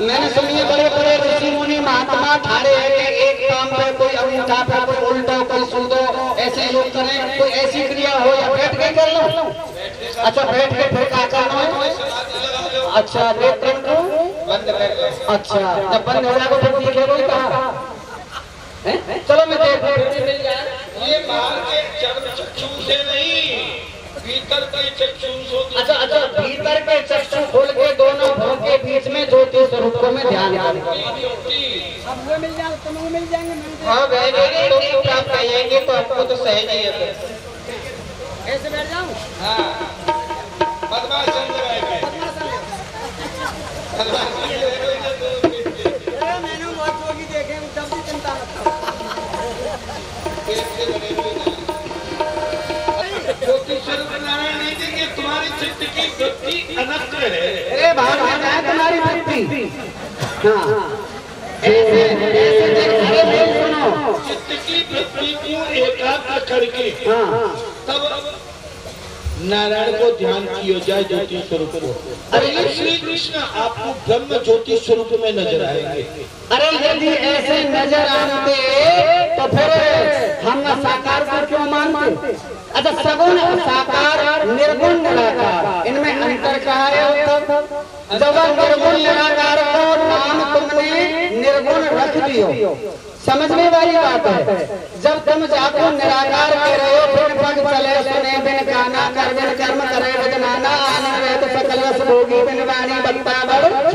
मैंने सुनी है बड़े बड़े ऋषि मुनि, महात्मा ठाड़े हैं कि एक काम पे कोई अंगूठा पे कोई उल्टो, कोई सूदो, ऐसे योग करें, कोई ऐसी क्रिया हो या बैठ के कर लो। अच्छा बैठ के फिर क्या करना है? अच्छा को अच्छा जब बंद हो जाएगा, फिर कहा? हैं? चलो मैं देख मिल जाए ये बाहर के चर्म चक्षु से नहीं भीतर के चक्षु अच्छा अच्छा भीतर के चक्षु खोल के दोनों भों के बीच में ज्योति स्वरूप को मैं ध्यान करूँ हाँ। बहन तो क्या आप कहेंगे तो आपको तो सही नहीं है ऐसे बैठ जाऊँ? बदमाश चंद्र है अरे तुम्हारी भक्ति। हाँ। ऐसे ऐसे देख अरे सुनो। चित्त की वृत्ति को एकाग्र करके हाँ। नारायण को ध्यान किया जाए ज्योति स्वरूप को। अरे श्री कृष्ण आपको ब्रह्म ज्योति स्वरूप में नज़र आएँगे। अरे यदि ऐसे नज़र आते तो फिर हम साकार को क्यों मानते? अच्छा सगुण साकार निर्गुण निराकार इनमें अंतर कहा है जब निर्गुण निराकार को नाम तुमने निर्गुण रख दियो। समझने वाली बात है। जब तुम जाको निराकार कर रहे हो बिन पग चले सुने बिन गाना कर बिन कर्म करे बिन नाना आनंद सकल रस बिन वाणी बत्ता बड़ हाँ,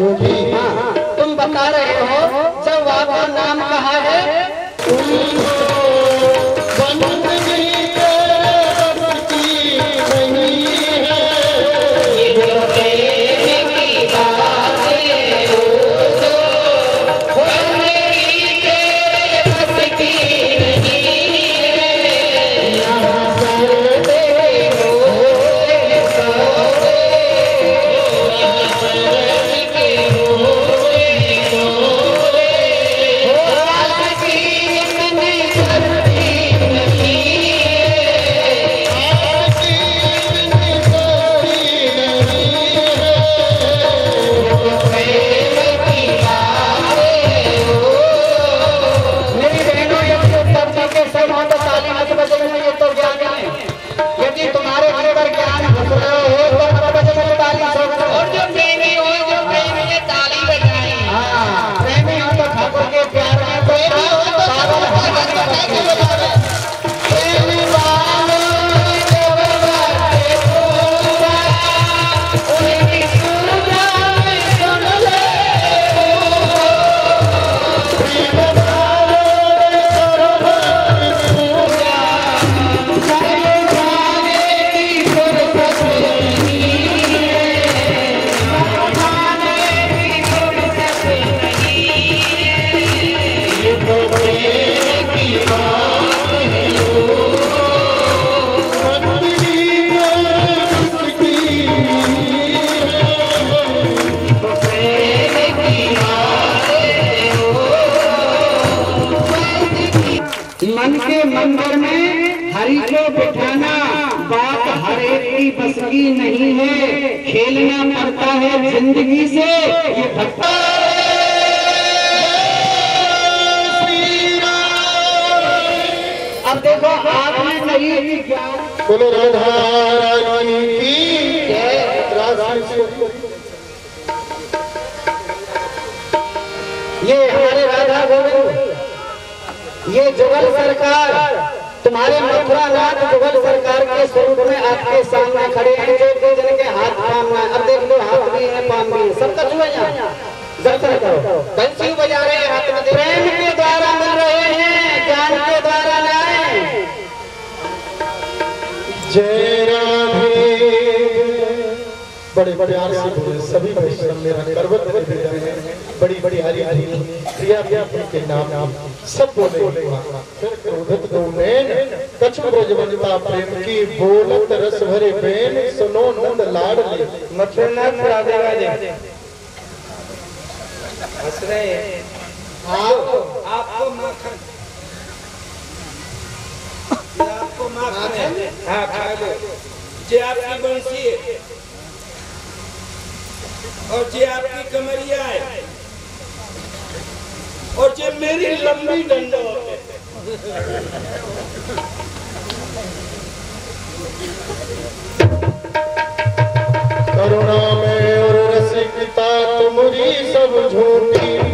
बोलो राधा की ये हमारे राधा गोविंद, ये जुगल सरकार, तुम्हारे मथुरा नाथ जुगल सरकार के स्वरूप में आपके सामने खड़े हैं, जो दो जन के हाथ पाम में अब देख लो, हाथ भी है, पाम भी सबका छुए यहाँ। दर्शन करो। बंसी बजा रहे हैं। बड़े प्यार से बोले सभी वैष्णव मेरा करवत निवेदन है। बड़ी बड़ी हरी हरी प्रिया प्रिया के नाम नाम सब बोले फिर क्रोधत दो नैन कछु ब्रजवंता प्रेम की बोलत रस भरे बैन। सुनो नंद लाडली मथुरनाथ राधे राधे। हंस रहे हैं। आपको आपको माखन आपको माखन है हाँ खा लो जे आपकी बंसी है। और जे आपकी कमरिया है। और जे मेरी लंबी डंडो करुणा में और रसिकता तुमरी सब झूठी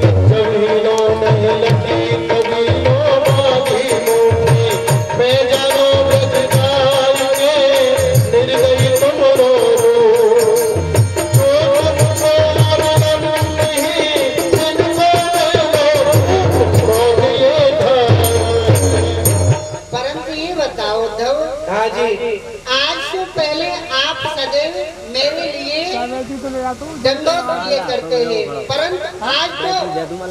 हैं। परंतु आज तो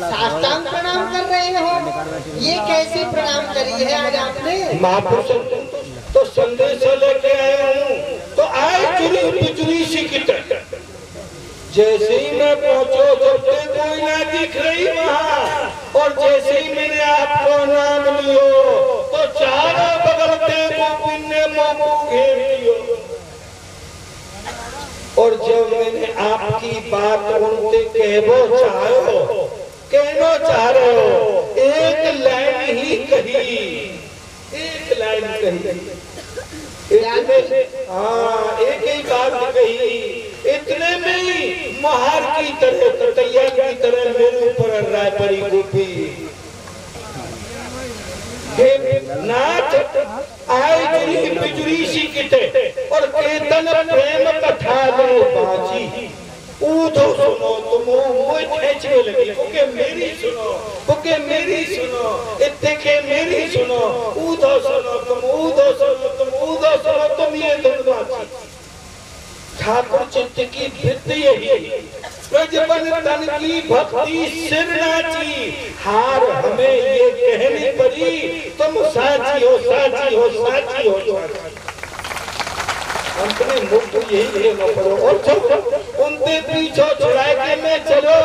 साष्टांग प्रणाम कर रहे हो। ये कैसे प्रणाम करी है आज आपने? महापुरुष तो संदेश लेके आया हूँ। तो आए चुरी बिचुरी सी की जैसे ही मैं पहुंचो, जब तक कोई ना दिख रही वहाँ, और जैसे ही मैंने आपको नाम लियो तो चारों बगल ते गोपिन ने मोमो घेर और जब मैंने आपकी बात उनसे कहबो चाहो कहना चाह रहे हो एक लाइन ही कही, एक लाइन कही। इतने हाँ एक ही बात कही, इतने में ही महार की तरह तटैया की तरह मेरे ऊपर राय गोपी हे नाथ आए जुरी बिजुरी सी किते और केतन प्रेम कथा लो बाजी ऊधो सुनो तुम मुझ खेचने लगी ओके मेरी सुनो ओके मेरी सुनो इतने के मेरी सुनो ऊधो सुनो तुम ऊधो सुनो तुम ऊधो सुनो तुम ये धुन बाजी ठाकुर चित्त की वृत्ति यही प्रजबन तन की भक्ति सिर नाची हार हमें ये कहनी पड़ी, तुम साची हो साची हो साची हो। अपने मुख यही लेना पड़ो और चलो, उनके पीछे छुड़ा के मैं चलो?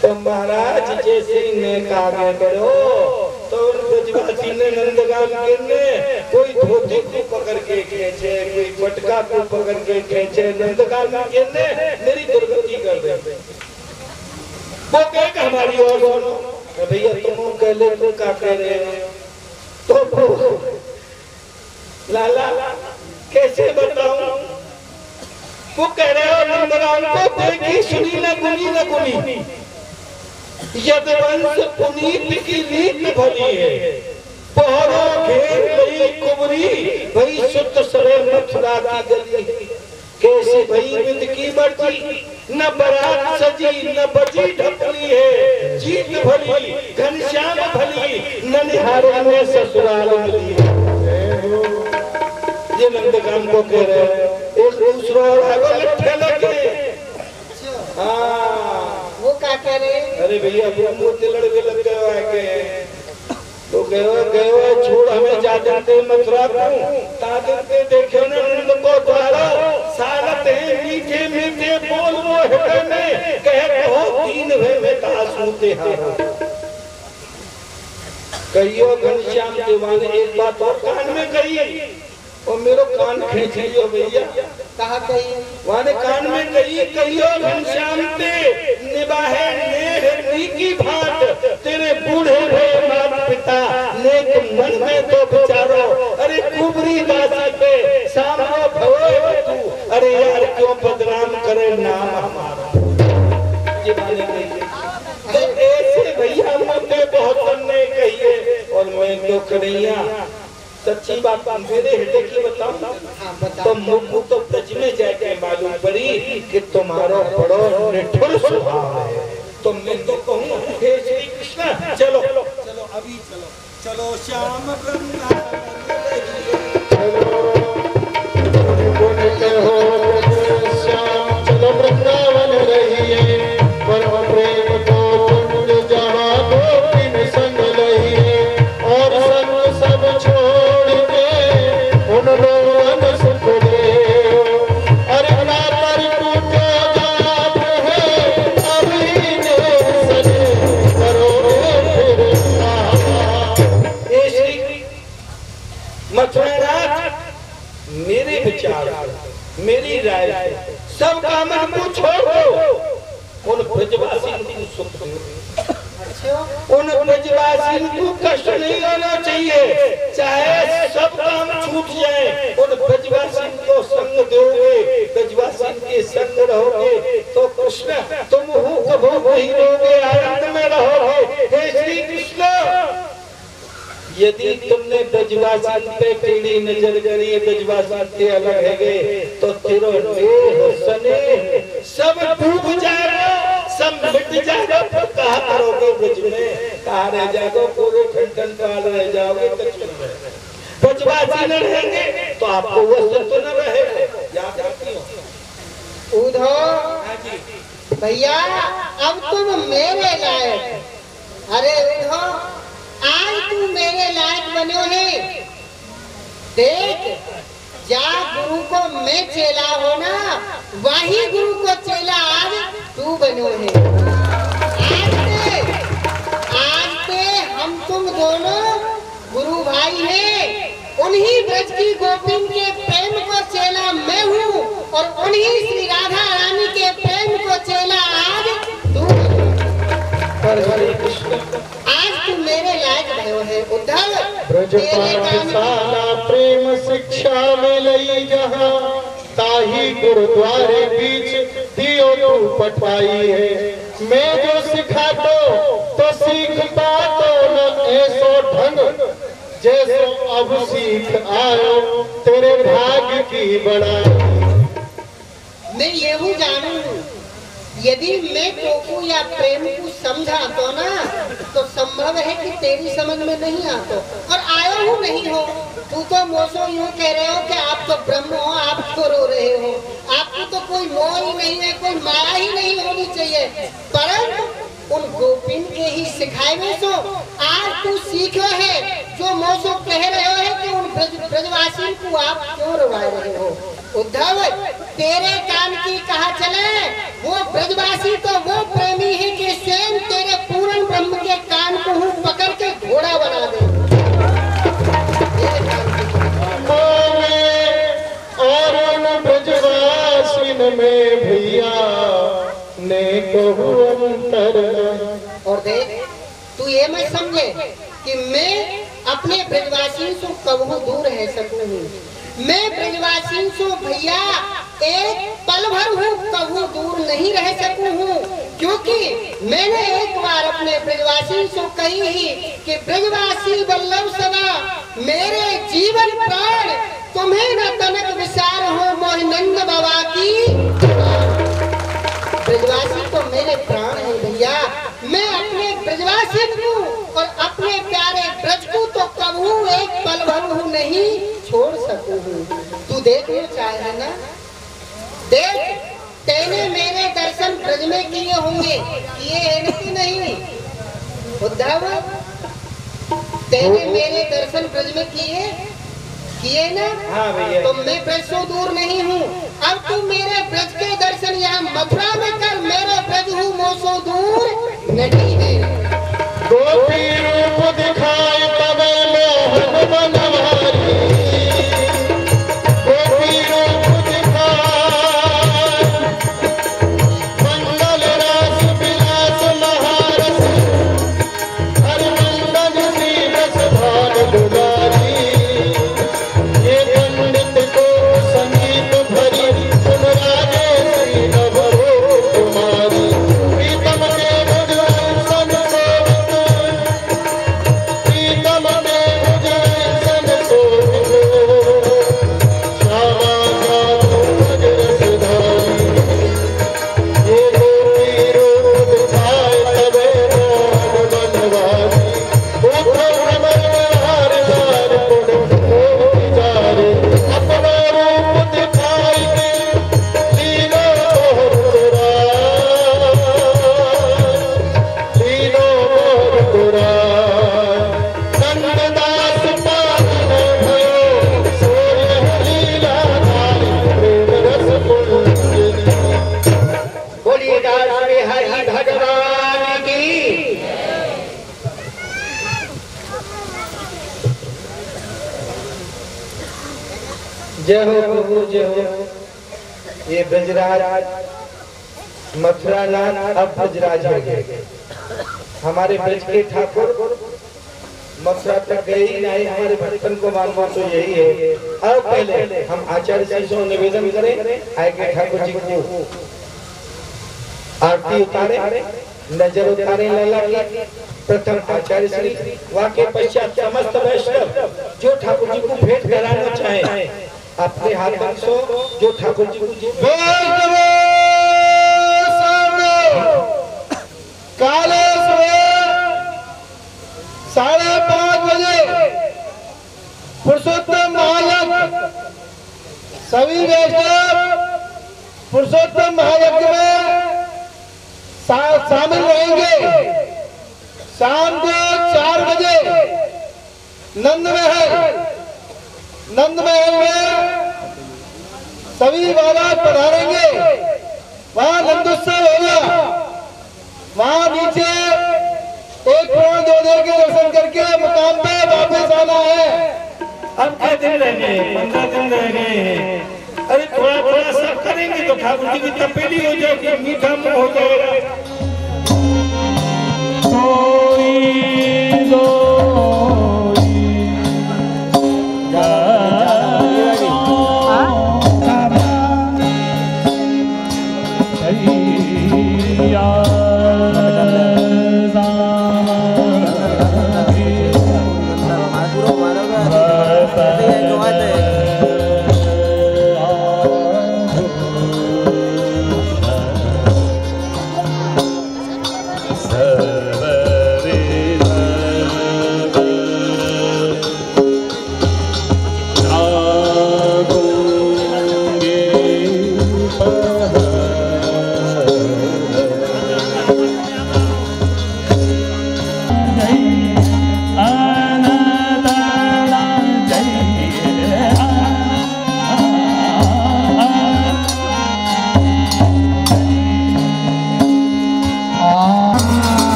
तो महाराज जैसे नेक आगे बढ़ो तो ब्रजवासी ने नंदगान गिरने कोई धोती को पकड़ के खींचे, कोई पटका को पकड़ के खींचे। नंदगान गिरने मेरी दुर्गति कर दे। वो कहे कि हमारी और सुनो भैया, तुम कह ले तो क्या कह रहे हो। तो लाला, कैसे बताऊँ? वो कह रहे हो नंदगान को देखी सुनी न गुनी न गुनी। यदवंश पुनीत की रीत भली है पहरो घेर गई कुबरी भई शुद्ध सरे मथुरा की गली कैसे भई विद की मर्ज़ी, न बरात सजी, न बजी ढपली है। जीत भली, घनश्याम भली ननिहारे में ससुराल मिली ये नंदगान को कह रहे हैं, एक दूसरा और आगे लट्ठे लगे हाँ। कह रहे अरे भैया वो लड़के लग गए हैं के तो गए गए छोड़, हमें जाते मथुरा को तादर पे देखे नंद को द्वारा। सारत है, मीठे मीठे, बोल वो हृदय में। कहते हो तीन वे में तासूते हारो कहियो घनश्याम दीवाने, एक बात और कान में कही और मेरे कान खींच लियो, भैया। कहा कही वाने कान में कही कहियो घनश्याम ते निभाए नेह नीकी भाट तेरे बूढ़े हुए माता पिता नेक मन में तो विचारो। अरे कुबरी दासी पे सामने भवे तू। अरे यार क्यों बदनाम करे नाम हमारा? ये बात कही। तो ऐसे भैया मुझे बहुत बनने कही और मैं तो कन्हैया? सच्ची बात मेरे हृदय की बताऊँ तो मुझको तो ब्रज में जाके मालूम पड़ी कि तुम्हारा बड़ो निठुर स्वभाव है तो मैं तो कहूँ हे श्री कृष्ण चलो चलो अभी चलो चलो श्याम वृंदावन श्याम चलो वृंदावन रहिए से सब काम हमको छोड़ दो उन ब्रजवासी को सुख दो। उन ब्रजवासी को कष्ट नहीं होना चाहिए। चाहे सब काम छूट जाए, उन ब्रजवासी को संग दोगे। ब्रजवासी के संग रहोगे तो कृष्ण, तुम हो कभू नहीं रहोगे आनंद में रहोगे। हे श्री कृष्ण! यदि तुमने ब्रजवासी पे टेढ़ी नज़र करी ब्रजवासी से अलग है गए तो तेरो सने सब डूब जाएगा सब मिट जाएगा तो कहा करोगे ब्रज में? कहा रह जाओगे पूरे ठंडन काल रह जाओगे दक्षिण में। ब्रजवासी न रहेंगे तो आपको वो तो न रहेगा। याद रखियो। उधो भैया अब तुम मेरे लायक। अरे उधो आज तू मेरे लायक बनो है। देख जा गुरु को मैं चेला हो ना, वही गुरु को चेला आज तू बनो है। आज से आज से हम तुम दोनों गुरु भाई हैं। उन्हीं ब्रज की गोपिन के प्रेम को चेला मैं हूँ और उन्हीं श्री राधा रानी के प्रेम को चेला आज तू हरे कृष्ण। तू मेरे है उद्धव प्रेम शिक्षा में लई जहाँ ताही गुरुद्वारे बीच दियो तू पठाई है मैं जो सिखा दो तो सीख पातो न ऐसो ढंग जैसो अब सीख आयो तेरे भाग्य की बड़ा मैं ये हूँ जानू। यदि मैं टोकू या प्रेम को समझा तो ना तो संभव है कि तेरी समझ में नहीं आतो। और आयो हूँ नहीं हो, तू तो मोसो यूँ कह रहे हो कि आप तो ब्रह्म हो, आप तो रो रहे हो। आपको तो कोई मोह ही नहीं है, कोई माया ही नहीं होनी चाहिए। परंतु उन गोपिन के ही सिखाए में सो, आज तू सीखो है, जो मोसो कह रहे हो है कि आप क्यों रुवाए रहे हो? उद्धव तेरे कान की कहा चले? वो ब्रजवासी तो वो प्रेमी है कि स्वयं तेरे पूर्ण ब्रह्म के कान को हूँ पकड़ के घोड़ा बना दे। में भैया ने अंतर। और देख तू ये मत समझे कि मैं अपने ब्रजवासी से कबहू दूर रह सकूँ मैं ब्रजवासी से, भैया, एक पल भर हूँ कबू दूर नहीं रह सकूँ हूँ। क्योंकि मैंने एक बार अपने ब्रजवासी से कही ही कि, ब्रजवासी वल्लभ सदा, मेरे जीवन प्राण, तुम्हें न तनक विचार हो मोहिनंद बाबा की। ब्रजवासी तो मेरे प्राण है, भैया। मैं अपने ब्रजवासी को और अपने प्यारे ब्रज को तो कबू एक पल भर हूँ नहीं छोड़ सकूँ। हूँ तू देख चाहे ना? देख, तेने मेरे दर्शन ब्रज में किए होंगे। हैं ना कि नहीं? उद्धव तेने मेरे दर्शन ब्रज में किए? किए ना? हाँ भैया। तो मैं ब्रज दूर नहीं हूँ। अब तू मेरे ब्रज के दर्शन यहाँ मथुरा में कर। मेरा ब्रज हूँ मोसो दूर नहीं है। गोपी रूप दिखाए तब मोहन बनवारी जय हो प्रभु जय हो। ये ब्रजराज मथुरा नाथ अब ब्रजराज हो गए। हमारे ब्रज के ठाकुर मथुरा तक गए ही नहीं, हमारे भक्तन को मानना तो यही है। अब पहले हम आचार्य जी से निवेदन करें के ठाकुर जी को आरती उतारे, नज़र उतारे, लला की। प्रथम आचार्य श्री, वाक्य पश्चात समस्त वैष्णव, जो ठाकुर जी को भेंट कराना चाहे अपने हाथों से जो ठाकुर जी को काले साढ़े पाँच बजे, पुरुषोत्तम महायज्ञ। सभी वैष्णव पुरुषोत्तम महायज्ञ में शामिल रहेंगे। शाम को चार बजे नंद महल। नंद महल में सभी बाबा पधारेंगे। वहाँ नंदोत्सव होगा। वहाँ नीचे एक करोड़ दो देर के दर्शन करके मुकाम पे वापस आना है। अब क्या दिन रह पंद्रह दिन रह गए हैं अरे थोड़ा थोड़ा सब करेंगे तो ठाकुर जी की तपेली हो जाएगी मीठा मुँह हो जाएगा।